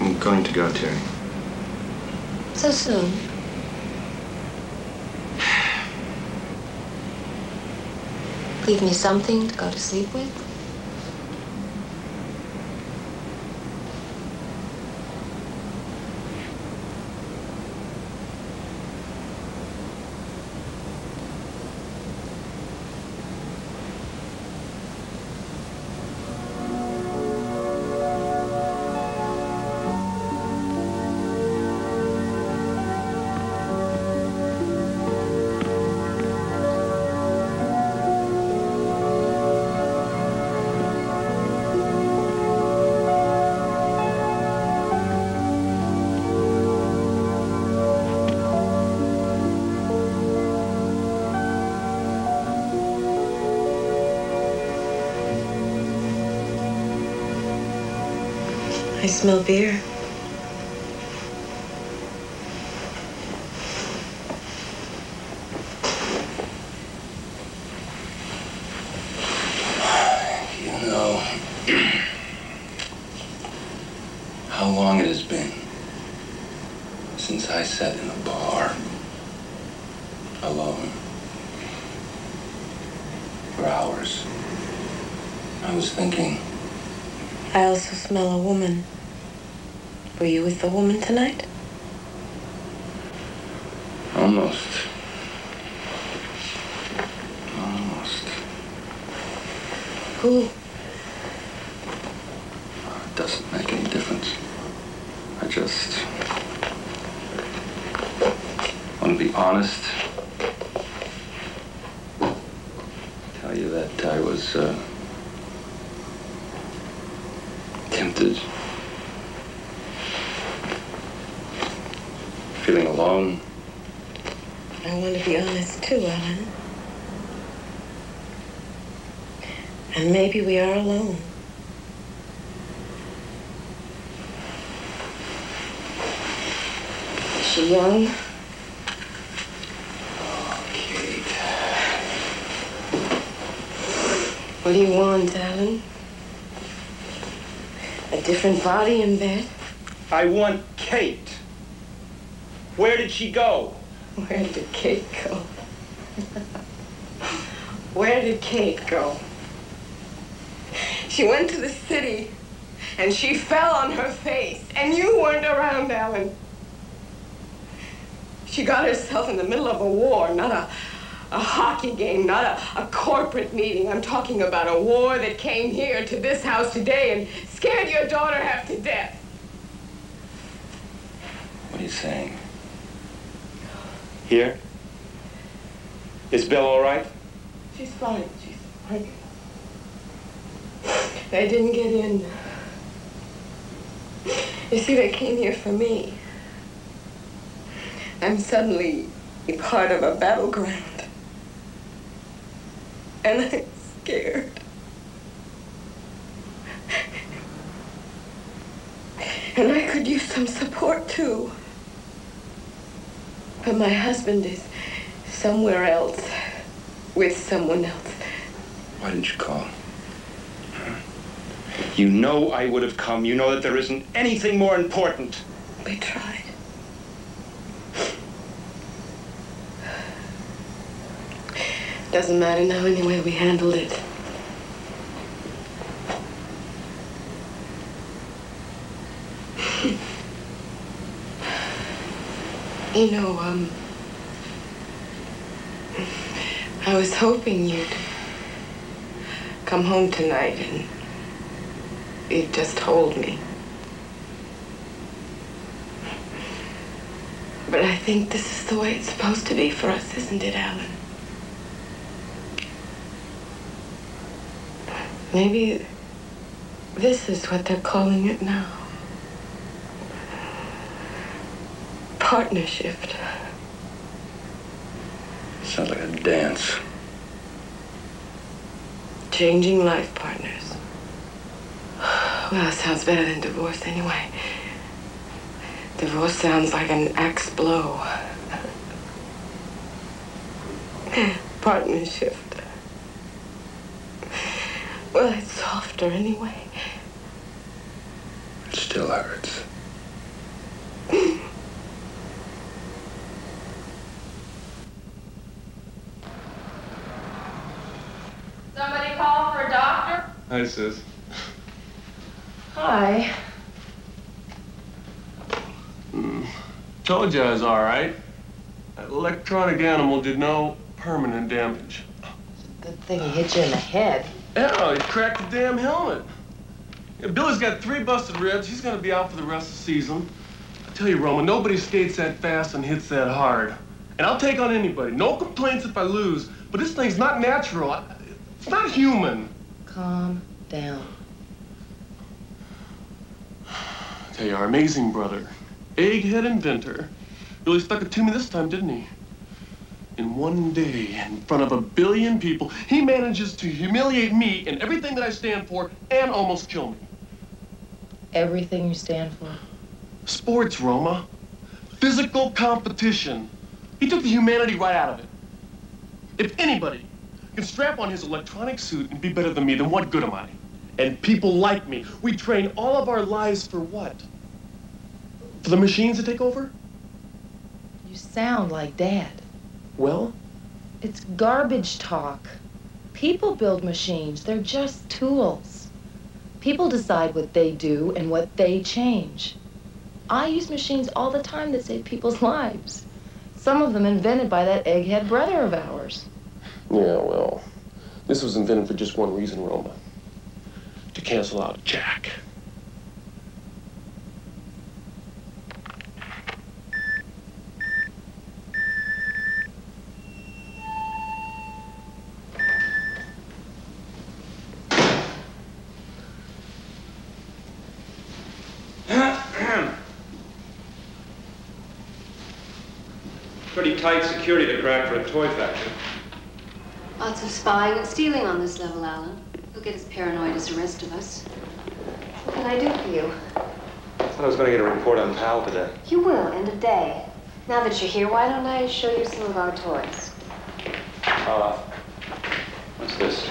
I'm going to go, Terry. So soon. Leave me something to go to sleep with? Smell beer. You know how long it has been since I sat in a bar alone for hours. I was thinking, I also smell a woman. Were you with the woman tonight? almost. Almost. Who? It doesn't make any difference. I just want to be honest. Tell you that I was uh, tempted. Feeling alone. I want to be honest too, Alan. And maybe we are alone. Is she young? What do you want, Alan? A different body in bed? I want Kate. Where did she go? Where did Kate go? Where did Kate go? She went to the city and she fell on her face, and you weren't around, Alan. She got herself in the middle of a war, not a, a hockey game, not a, a corporate meeting. I'm talking about a war that came here to this house today and scared your daughter half to death. What are you saying? Here? Is Bill all right? She's fine. She's fine. They didn't get in. You see, they came here for me. I'm suddenly a part of a battleground. And I'm scared. And I could use some support too. But my husband is somewhere else with someone else. Why didn't you call? You know I would have come. You know that there isn't anything more important. We tried. Doesn't matter now anyway, we handled it. You know, um, I was hoping you'd come home tonight and you'd just hold me. But I think this is the way it's supposed to be for us, isn't it, Alan? Maybe this is what they're calling it now. Partnership. Sounds like a dance. Changing life partners. Well, it sounds better than divorce anyway. Divorce sounds like an axe blow. Partnership. Well, it's softer anyway. It still hurts. Somebody call for a doctor? Hi, sis. Hi. Hmm. Told you I was all right. That electronic animal did no permanent damage. Good thing he hit you in the head. Yeah, he cracked the damn helmet. Yeah, Billy's got three busted ribs. He's gonna be out for the rest of the season. I tell you, Roma, nobody skates that fast and hits that hard. And I'll take on anybody. No complaints if I lose. But this thing's not natural. I- It's not human. Calm down. I tell you, our amazing brother, egghead inventor, really stuck it to me this time, didn't he? In one day, in front of a billion people, he manages to humiliate me and everything that I stand for and almost kill me. Everything you stand for. Sports, Roma. Physical competition. He took the humanity right out of it. If anybody can strap on his electronic suit and be better than me, then what good am I? And people like me. We train all of our lives for what? For the machines to take over? You sound like Dad. Well, It's garbage talk. People build machines. They're just tools. People decide what they do and what they change. I use machines all the time that save people's lives. Some of them invented by that egghead brother of ours. Yeah, well, this was invented for just one reason, Roma. To cancel out Jack. Pretty tight security to crack for a toy factory. Lots of spying and stealing on this level, Alan. You'll get as paranoid as the rest of us. What can I do for you? I thought I was going to get a report on Pal today. You will, in a day. Now that you're here, why don't I show you some of our toys? Uh, what's this?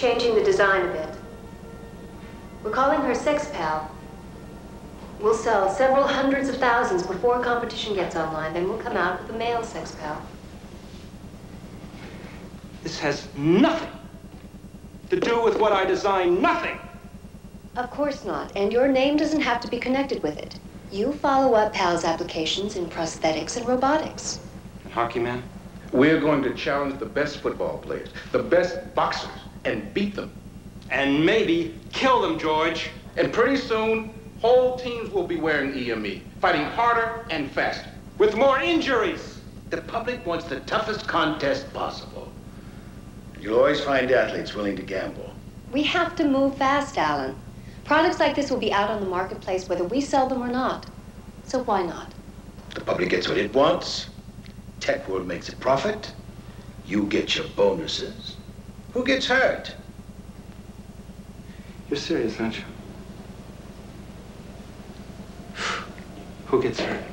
Changing the design a bit. We're calling her Sex Pal. We'll sell several hundreds of thousands before competition gets online, then we'll come out with a male Sex Pal. This has nothing to do with what I designed. Nothing. Of course not, and your name doesn't have to be connected with it. You follow up PAL's applications in prosthetics and robotics. Hockey man? We're going to challenge the best football players, the best boxers, and beat them. And maybe kill them, George. And pretty soon, whole teams will be wearing EME, fighting harder and faster. With more injuries. The public wants the toughest contest possible. You'll always find athletes willing to gamble. We have to move fast, Alan. Products like this will be out on the marketplace whether we sell them or not. So why not? The public gets what it wants. Tech World makes a profit. You get your bonuses. Who gets hurt? You're serious, aren't you? Who gets hurt?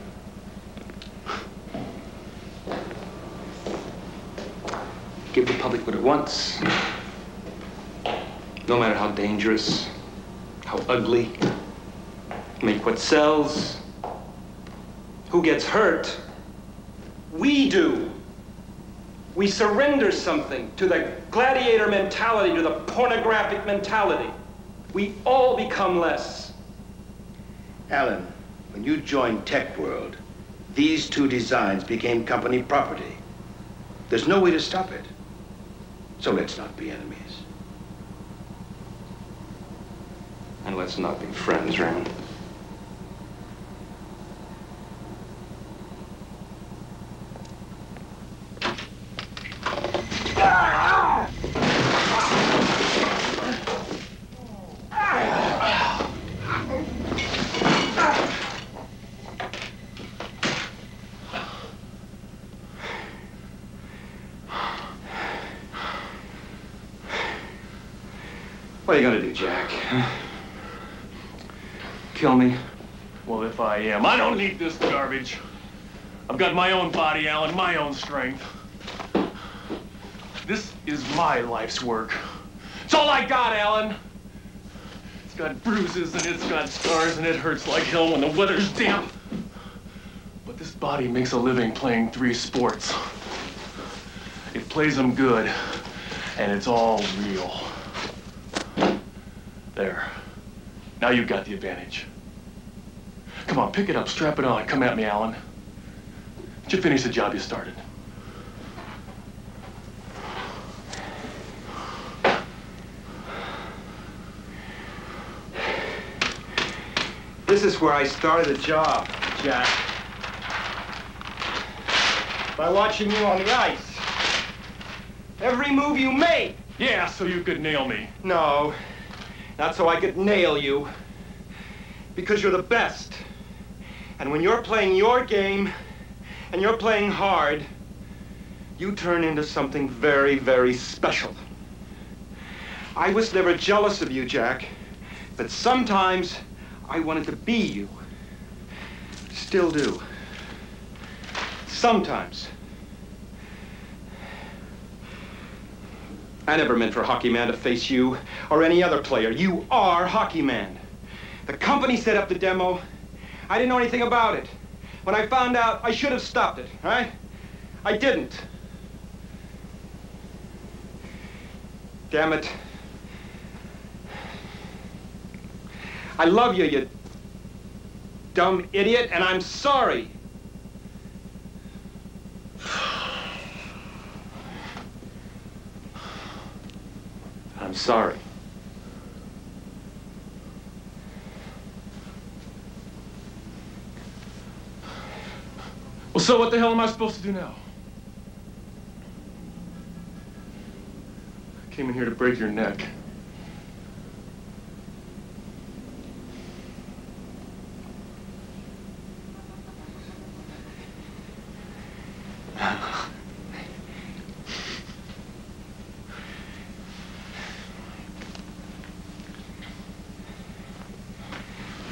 Give the public what it wants. No matter how dangerous, how ugly. Make what sells. Who gets hurt? We do. We surrender something to the gladiator mentality, to the pornographic mentality. We all become less. Alan, when you joined Tech World, these two designs became company property. There's no way to stop it. So let's not be enemies. And let's not be friends, Raymond. What are you gonna do, Jack? Kill me? Well, if I am, I don't need this garbage. I've got my own body, Alan, my own strength. Is my life's work. It's all I got, Alan. It's got bruises and it's got scars and it hurts like hell when the weather's damp. But this body makes a living playing three sports. It plays them good, and it's all real. There. Now you've got the advantage. Come on, pick it up, strap it on. Come at me, Alan. You finish the job you started? This is where I started the job, Jack. By watching you on the ice. Every move you made. Yeah, so you could nail me. No, not so I could nail you. Because you're the best. And when you're playing your game and you're playing hard, you turn into something very, very special. I was never jealous of you, Jack, but sometimes I wanted to be you. Still do. Sometimes. I never meant for Hockey Man to face you or any other player. You are Hockey Man. The company set up the demo. I didn't know anything about it. When I found out, I should have stopped it, right? I didn't. Damn it. I love you, you dumb idiot, and I'm sorry. I'm sorry. Well, so what the hell am I supposed to do now? I came in here to break your neck.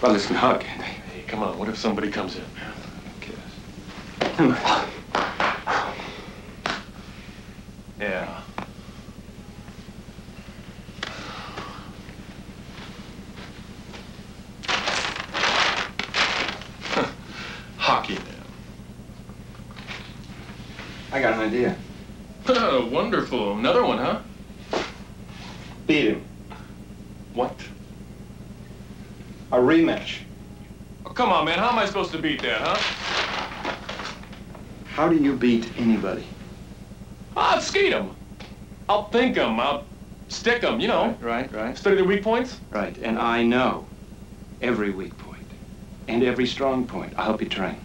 Well, listen, hug. Hey, come on. What if somebody comes in? Yeah. Hockey. I got an idea. Oh, wonderful. Another one, huh? Beat him. What? A rematch. Oh, come on, man. How am I supposed to beat that, huh? How do you beat anybody? I'll skeet him. I'll think him. I'll stick him, you know. Right, right. right. Study their weak points. Right, and I know every weak point and every strong point. I'll help you train.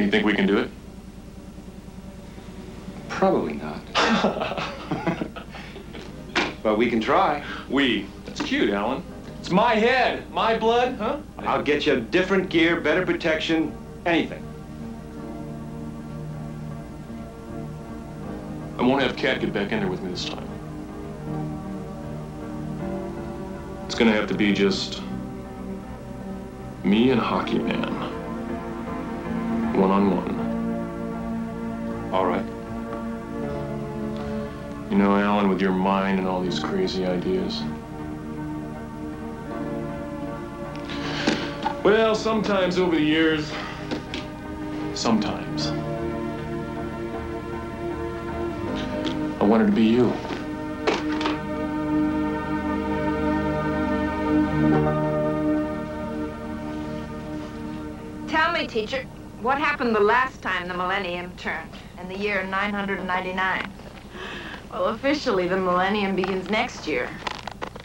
You think we can do it? Probably not. but we can try. We. That's cute, Alan. It's my head, my blood, huh? I'll get you different gear, better protection, anything. I won't have Cat get back in there with me this time. It's gonna have to be just me and Hockey Man. One on one. All right. You know, Alan, with your mind and all these crazy ideas. Well, sometimes over the years, sometimes, I wanted to be you. Tell me, teacher, what happened the last time the millennium turned, in the year 999? Well, officially, the millennium begins next year.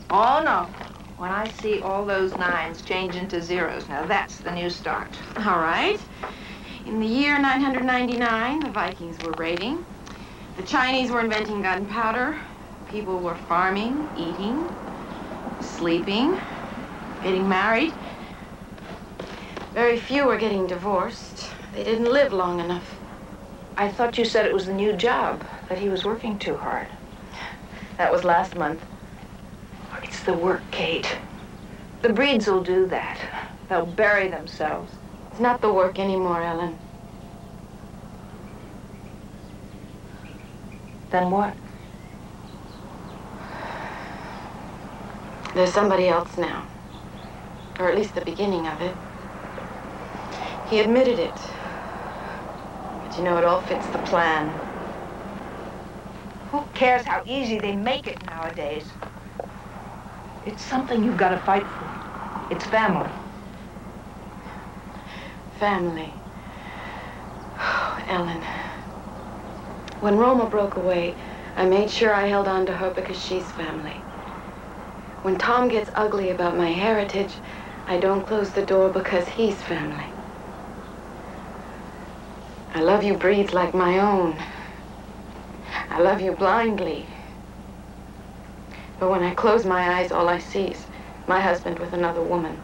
Oh, no. When I see all those nines change into zeros, now that's the new start. All right. In the year 999, the Vikings were raiding. The Chinese were inventing gunpowder. People were farming, eating, sleeping, getting married. Very few are getting divorced. They didn't live long enough. I thought you said it was the new job, that he was working too hard. That was last month. It's the work, Kate. The breeds will do that. They'll bury themselves. It's not the work anymore, Ellen. Then what? There's somebody else now. Or at least the beginning of it. He admitted it. But you know, it all fits the plan. Who cares how easy they make it nowadays? It's something you've got to fight for. It's family. Family. Oh, Ellen. When Roma broke away, I made sure I held on to her because she's family. When Tom gets ugly about my heritage, I don't close the door because he's family. I love you breeds like my own. I love you blindly. But when I close my eyes, all I see is my husband with another woman.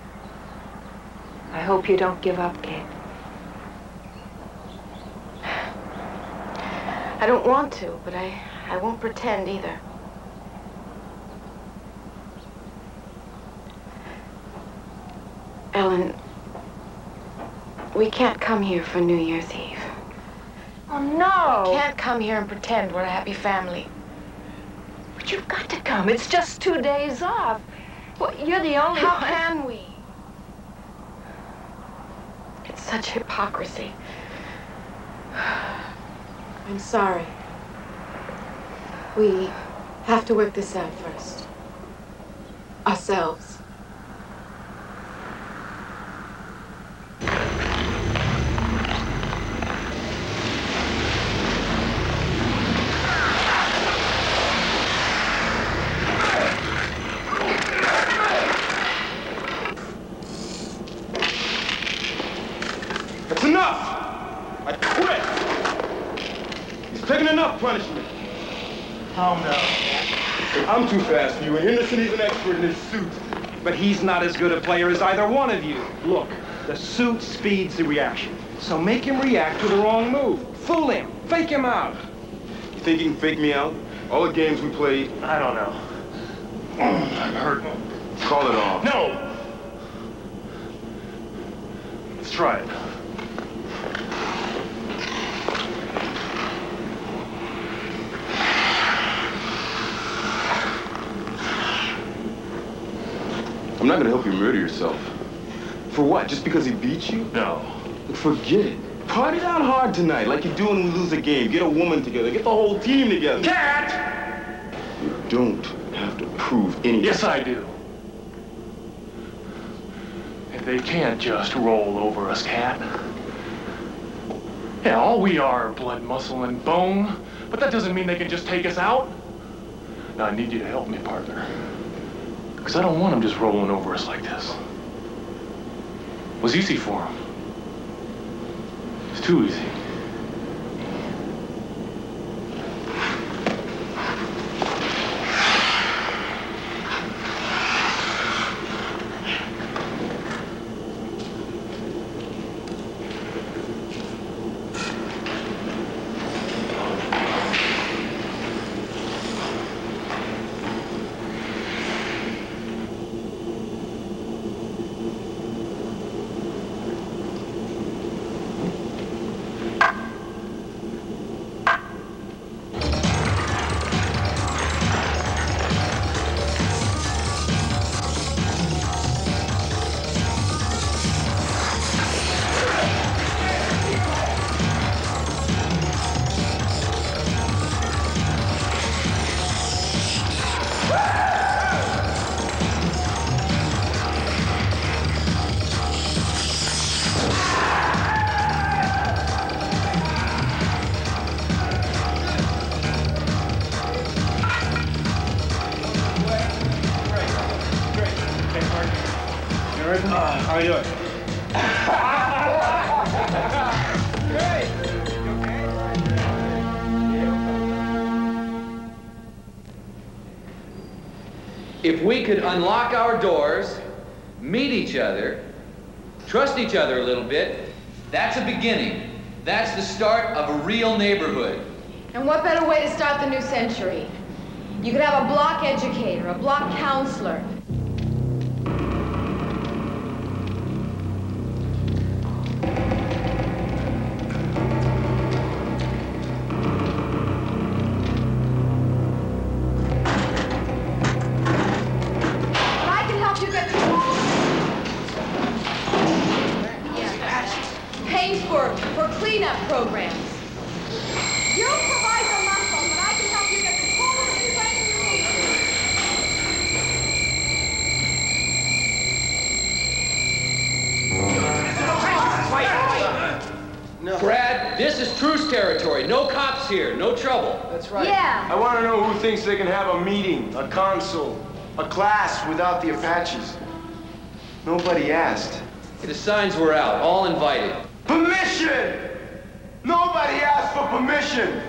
I hope you don't give up, Kate. I don't want to, but I, I won't pretend either. Ellen, we can't come here for New Year's Eve. Oh, no. We can't come here and pretend we're a happy family. But you've got to come. It's just two days off. Well, you're the only How one. can we? It's such hypocrisy. I'm sorry. We have to work this out first. Ourselves. That's enough! I quit! He's taking enough punishment. Calm down. I'm too fast for you, and Henderson's an expert in his suit. But he's not as good a player as either one of you. Look, the suit speeds the reaction. So make him react to the wrong move. Fool him. Fake him out. You think he can fake me out? All the games we played. I don't know. I'm hurt. Call it off. No! Let's try it. I'm not gonna help you murder yourself. For what? Just because he beat you? No. Forget it. Party down hard tonight, like you do when we lose a game. Get a woman together. Get the whole team together. Cat! You don't have to prove anything. Yes, I do. And they can't just roll over us, Cat. Yeah, all we are are blood, muscle, and bone, but that doesn't mean they can just take us out. Now, I need you to help me, partner. Because I don't want him just rolling over us like this. It was easy for him. It's too easy. Could unlock our doors, meet each other, trust each other a little bit, that's a beginning. That's the start of a real neighborhood. And what better way to start the new century? You could have a block educator, a block counselor. Class the Apaches. Nobody asked. The signs were out. All invited. Permission! Nobody asked for permission.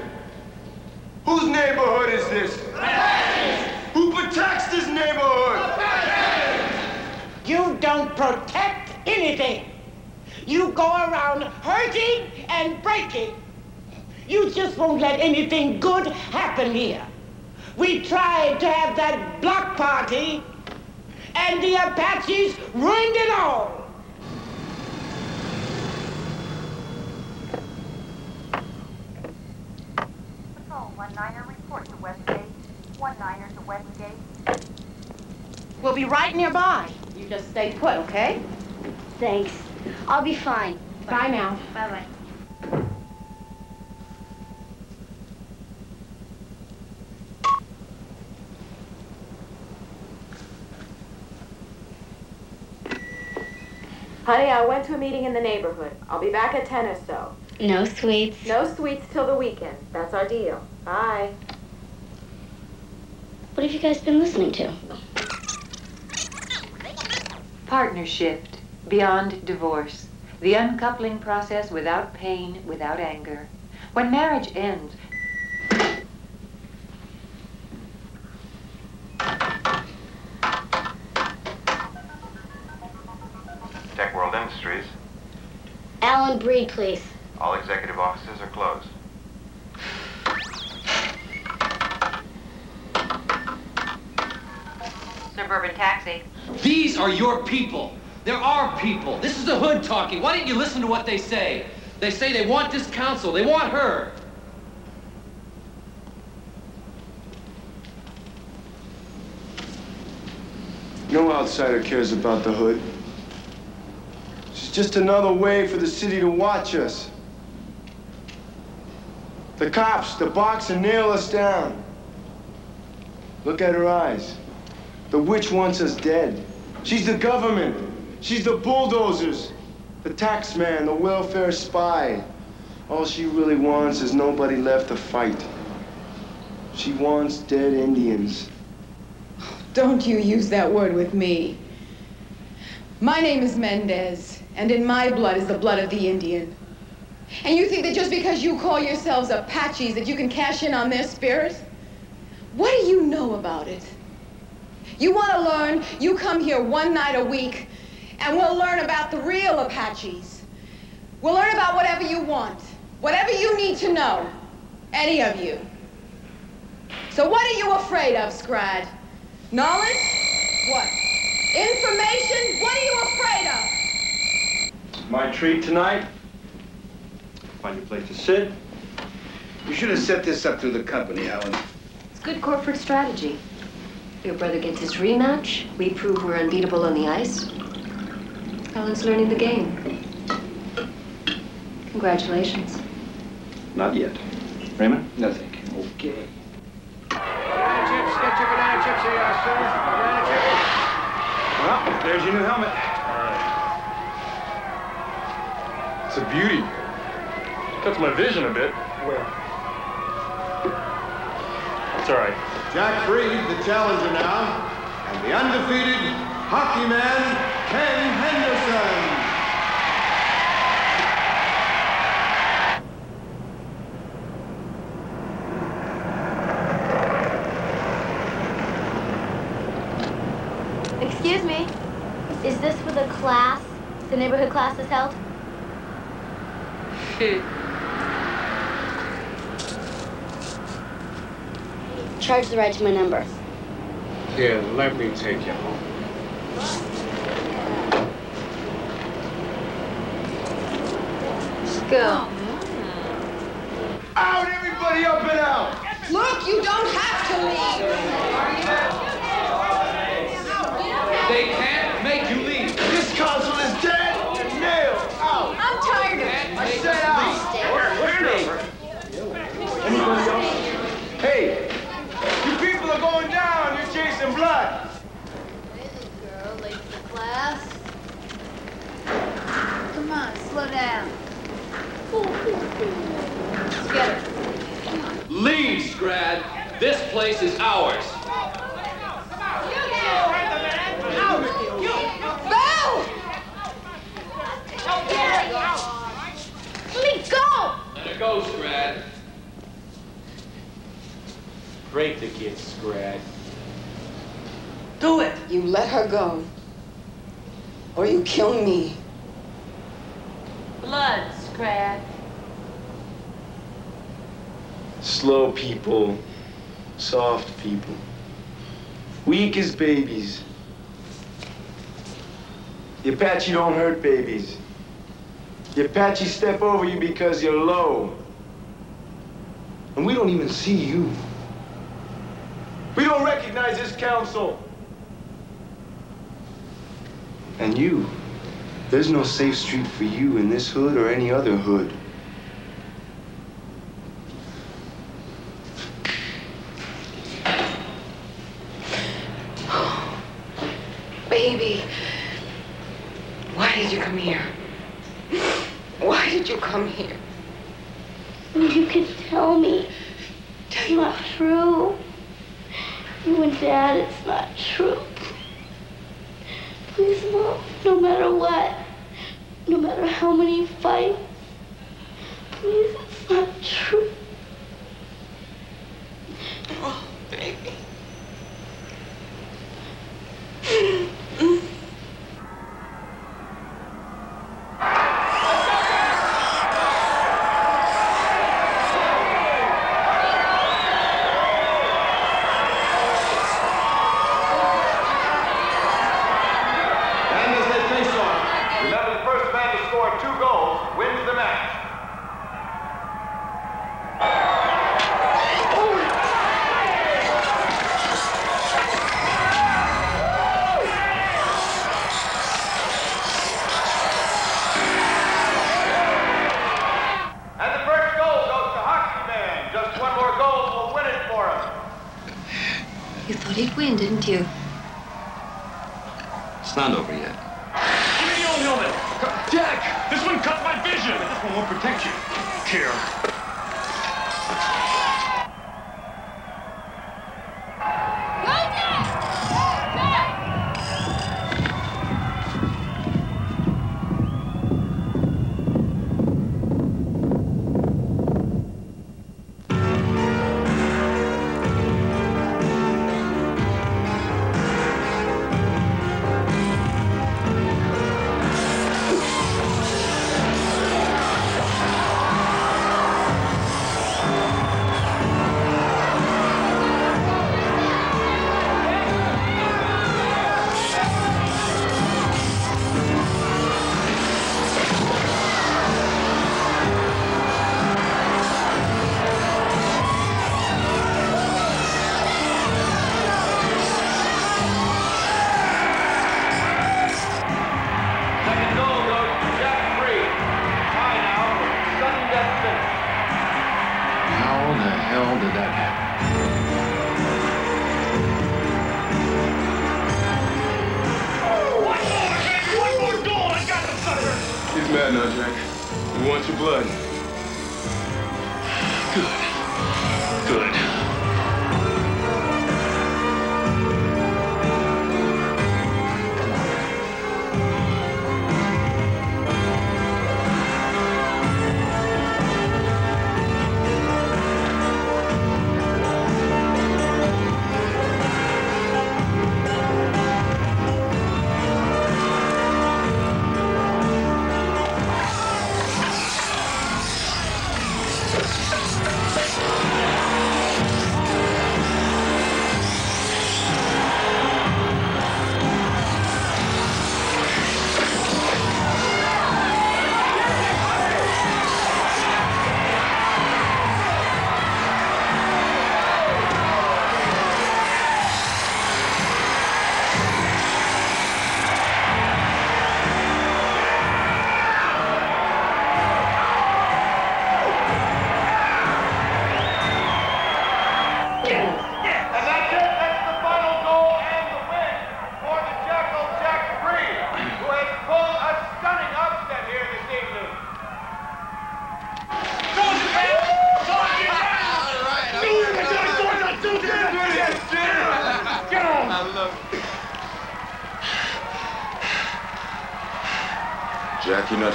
Whose neighborhood is this? Apaches! Who protects this neighborhood? Apaches! You don't protect anything. You go around hurting and breaking. You just won't let anything good happen here. We tried to have that block party, and the Apaches ruined it all. Patrol, one niner report to Westgate. One niner to Westgate. We'll be right nearby. You just stay put, okay? Thanks. I'll be fine. Bye now. Bye-bye. Honey, I went to a meeting in the neighborhood. I'll be back at 10 or so. No sweets. No sweets till the weekend. That's our deal. Bye. What have you guys been listening to? Partnership, beyond divorce. The uncoupling process without pain, without anger. When marriage ends, Tech World Industries. Alan Breed, please. All executive offices are closed. suburban taxi. These are your people. They're our people. This is the hood talking. Why didn't you listen to what they say? They say they want this council. They want her. No outsider cares about the hood. Just another way for the city to watch us. The cops, the box, and nail us down. Look at her eyes. The witch wants us dead. She's the government. She's the bulldozers. The tax man, the welfare spy. All she really wants is nobody left to fight. She wants dead Indians. Don't you use that word with me. My name is Mendez, and in my blood is the blood of the Indian. And you think that just because you call yourselves Apaches that you can cash in on their spirit? What do you know about it? You want to learn? You come here one night a week, and we'll learn about the real Apaches. We'll learn about whatever you want, whatever you need to know, any of you. So what are you afraid of, Scrad? Knowledge? What? Information? What are you afraid of? My treat tonight? Find your place to sit. You should have set this up through the company, Alan. It's good corporate strategy. Your brother gets his rematch. We prove we're unbeatable on the ice. Alan's learning the game. Congratulations. Not yet. Raymond? No, thank you. Okay. Banana chips, get your banana chips here, sir. Banana chips. Well, there's your new helmet. It's a beauty. Cuts my vision a bit. Where? It's all right. Jack Breed, the challenger now, and the undefeated hockey man, Ken Henderson. Excuse me. Is this for the class? The neighborhood class is held? Hmm. Charge the ride to my number. Here, let me take you home. Go. Oh. Out, everybody up and out! Look, you don't have to leave. They can't make you leave. This console is dead and nailed out! I'm tired of it. I said out! Anybody else? Hey, you people are going down. You're chasing blood. Girl, late for class. Come on, slow down. Let's get her. Leave, Scrad. This place is ours. Belle! Let me go! Let her go, Scrad. Break the kid, Scrad. Do it. You let her go. Or you kill me. Blood, Scrad. Slow people, soft people, weak as babies. The Apache don't hurt babies. The Apache step over you because you're low. And we don't even see you. We don't recognize this council. And you, there's no safe street for you in this hood or any other hood. Baby, why did you come here? Why did you come here? You could tell me. It's not true. You and Dad, it's not true. Please, Mom, no matter what, no matter how many fight, please, it's not true.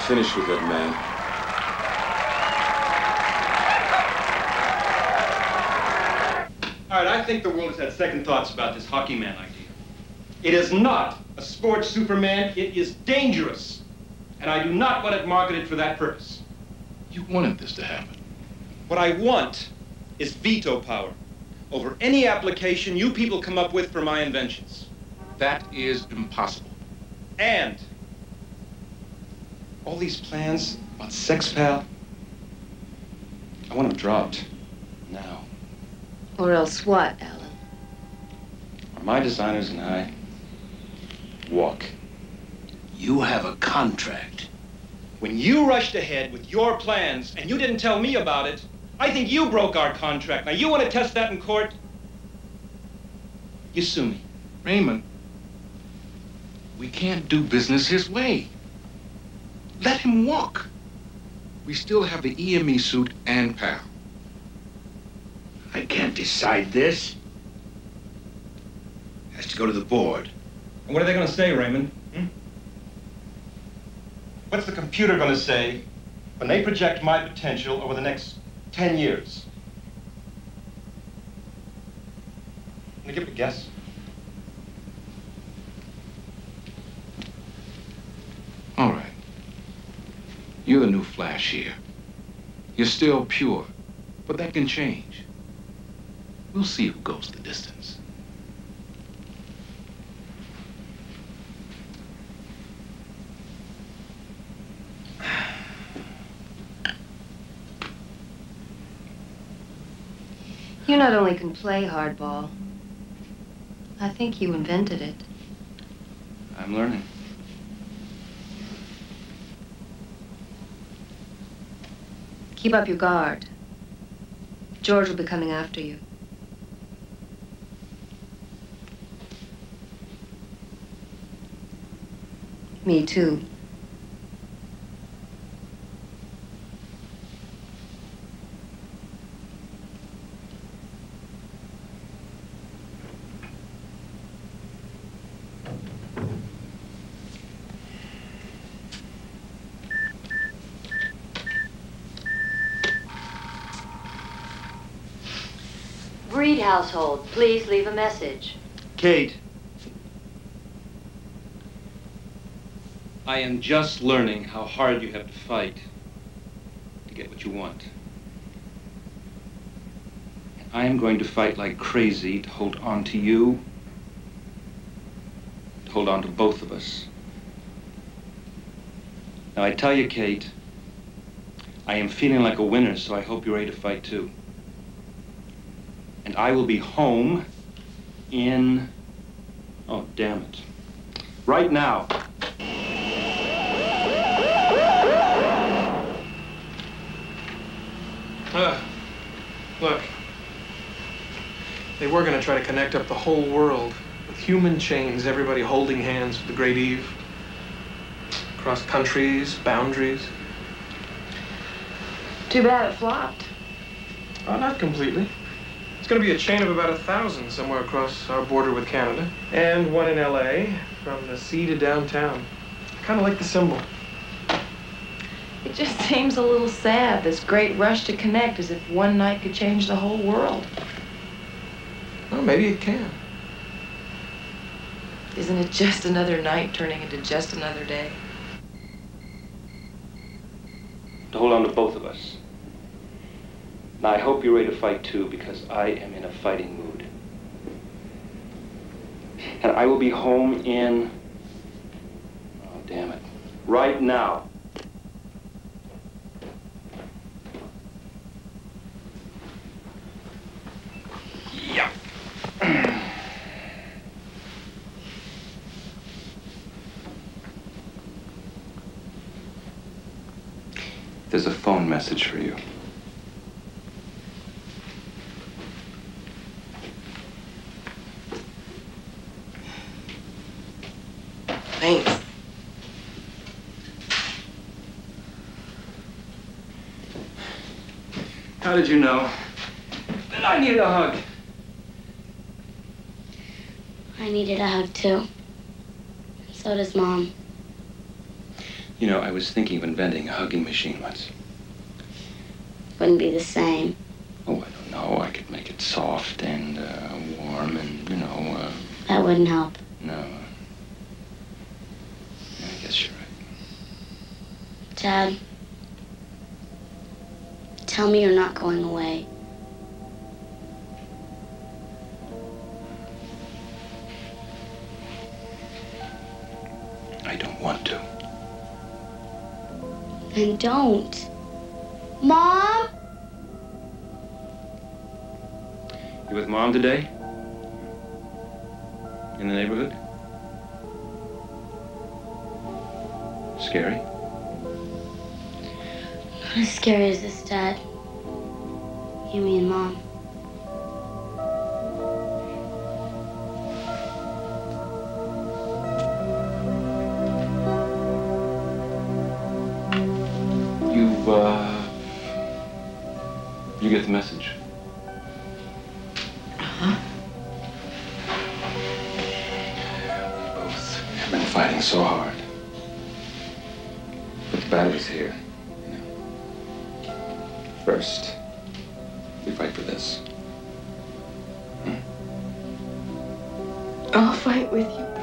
Jack, you're not finished with that man. All right, I think the world has had second thoughts about this hockey man idea. It is not a sports Superman. It is dangerous. And I do not want it marketed for that purpose. You wanted this to happen. What I want is veto power over any application you people come up with for my inventions. That is impossible. And all these plans on Sex Pal, I want them dropped now. Or else what, Alan? Or my designers and I walk. You have a contract. When you rushed ahead with your plans and you didn't tell me about it, I think you broke our contract. Now, you want to test that in court? You sue me. Raymond, we can't do business his way. Let him walk. We still have the EME suit and PAL. I can't decide this. Has to go to the board. And what are they going to say, Raymond? Hmm? What's the computer going to say when they project my potential over the next 10 years? Can you give it a guess? All right. You're the new Flash here. You're still pure, but that can change. We'll see who goes the distance. You not only can play hardball, I think you invented it. I'm learning. Keep up your guard. George will be coming after you. Me too. Household, please leave a message. Kate, I am just learning how hard you have to fight to get what you want. I am going to fight like crazy to hold on to you, to hold on to both of us. Now, I tell you, Kate, I am feeling like a winner, so I hope you're ready to fight too. And I will be home in, oh, damn it, right now. Uh, look, they were going to try to connect up the whole world with human chains, everybody holding hands with the Great Eve. Across countries, boundaries. Too bad it flopped. Oh, not completely. It's going to be a chain of about a thousand somewhere across our border with Canada. And one in L.A., from the sea to downtown. I Kind of like the symbol. It just seems a little sad, this great rush to connect, as if one night could change the whole world. Well, maybe it can. Isn't it just another night turning into just another day? To hold on to both of us. Now, I hope you're ready to fight too, because I am in a fighting mood. And I will be home in, oh, damn it, right now. Yeah. There's a phone message for you. Did you know that I needed a hug? I needed a hug too. So does Mom. You know, I was thinking of inventing a hugging machine once. Wouldn't be the same. Oh, I don't know. I could make it soft and uh, warm and, you know, uh, That wouldn't help. no. uh, I guess you're right. Dad, tell me you're not going away. I don't want to. Then don't. Mom? You with Mom today? In the neighborhood? Scary? Not as scary as this, Dad. You, me, and Mom. You, uh... You get the message? Uh-huh. We both have been fighting so hard. But the battle's here. First, we fight for this. Hmm? I'll fight with you.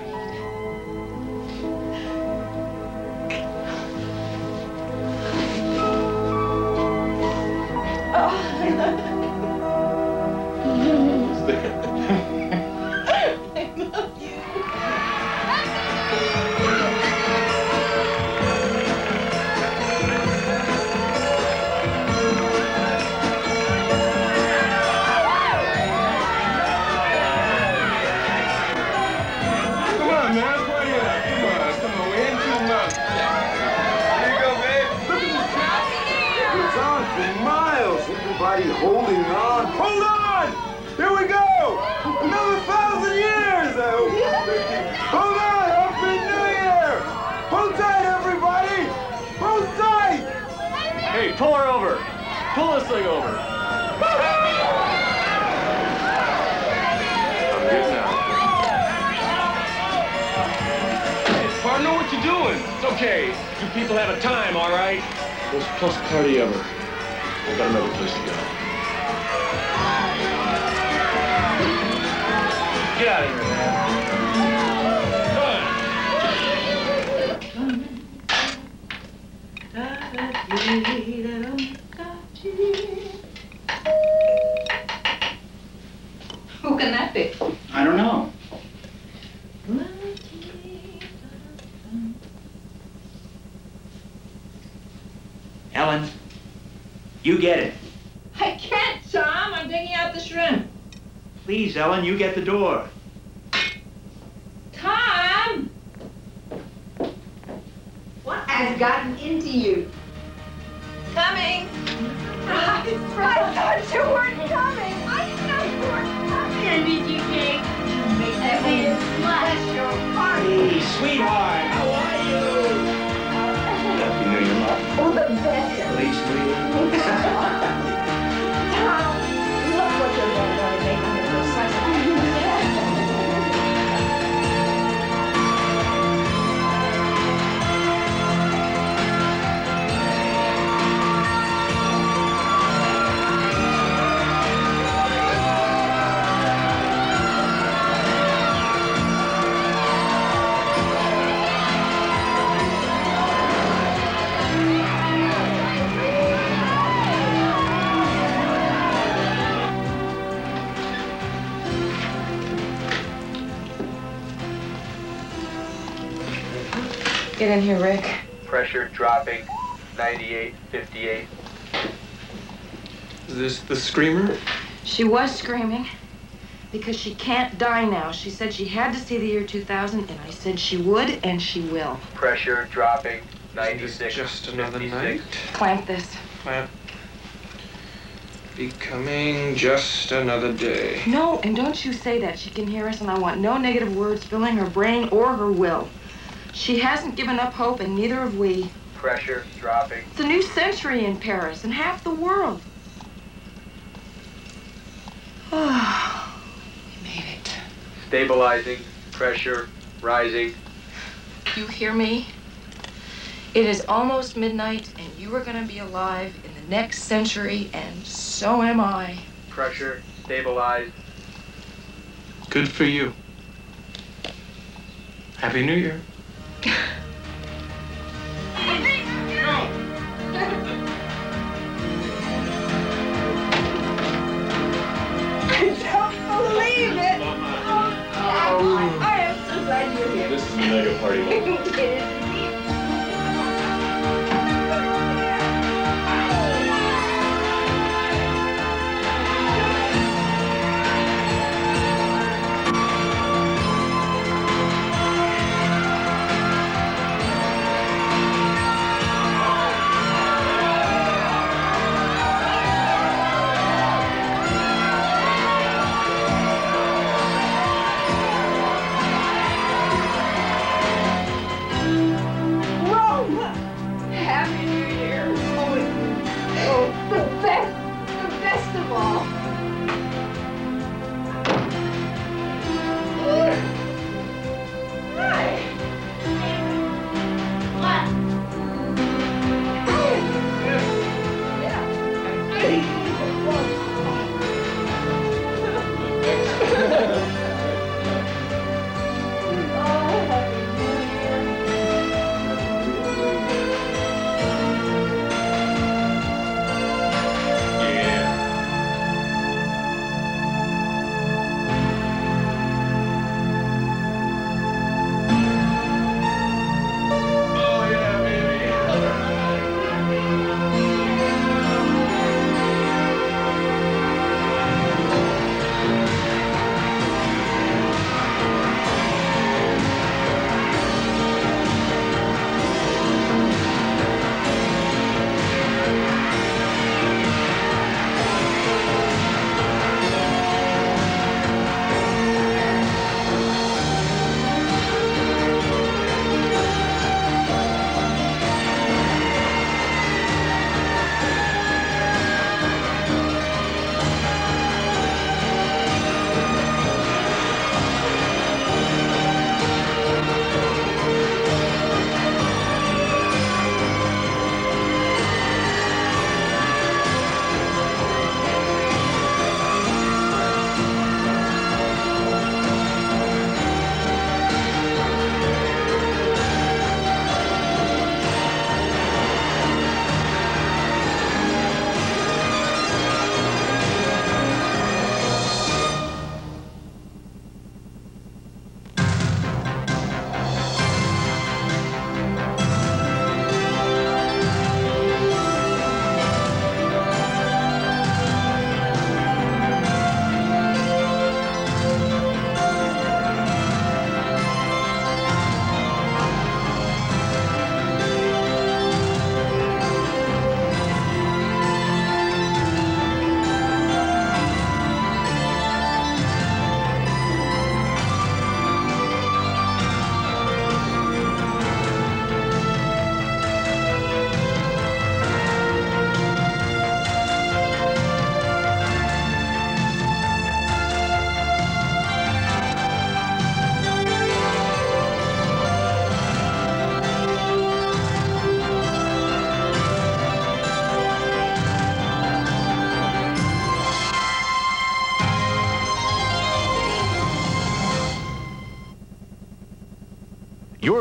Ellen, you get in here, Rick. Pressure dropping 98, 58. Is this the screamer? She was screaming because she can't die now. She said she had to see the year 2000, and I said she would, and she will. Pressure dropping Isn't 96, just another 56. night? Clamp this. Plant. Becoming just another day. No, and don't you say that. She can hear us, and I want no negative words filling her brain or her will. She hasn't given up hope, and neither have we. Pressure dropping. It's a new century in Paris, and half the world. Oh, we made it. Stabilizing. Pressure rising. You hear me? It is almost midnight, and you are going to be alive in the next century, and so am I. Pressure stabilized. Good for you. Happy New Year. I don't believe it. Oh, I am so glad you're here. This is the mega party.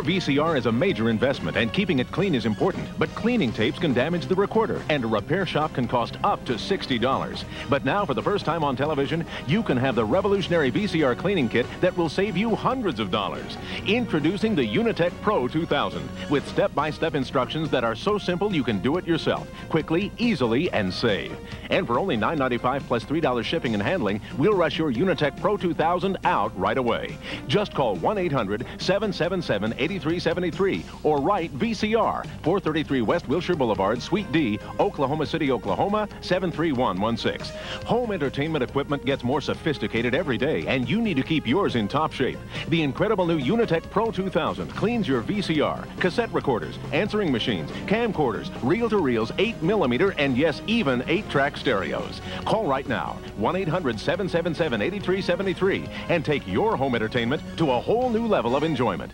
VCR is a major investment and keeping it clean is important, but cleaning tapes can damage the recorder and a repair shop can cost up to $60. But now for the first time on television, you can have the revolutionary VCR cleaning kit that will save you hundreds of dollars. Introducing the Unitech Pro 2000 with step-by-step instructions that are so simple you can do it yourself, quickly, easily, and save. And for only $9.95 plus $3 shipping and handling, we'll rush your Unitech Pro 2000 out right away. Just call 1-800-777-8373 or write VCR, 433 West Wilshire Boulevard, Suite D, Oklahoma City, Oklahoma, 73116. Home entertainment equipment gets more sophisticated every day, and you need to keep yours in top shape. The incredible new Unitech Pro 2000 cleans your VCR, cassette recorders, answering machines, camcorders, reel-to-reels, 8 millimeter, and yes, even 8-track stereos. Call right now, 1-800-777-8373, and take your home entertainment to a whole new level of enjoyment.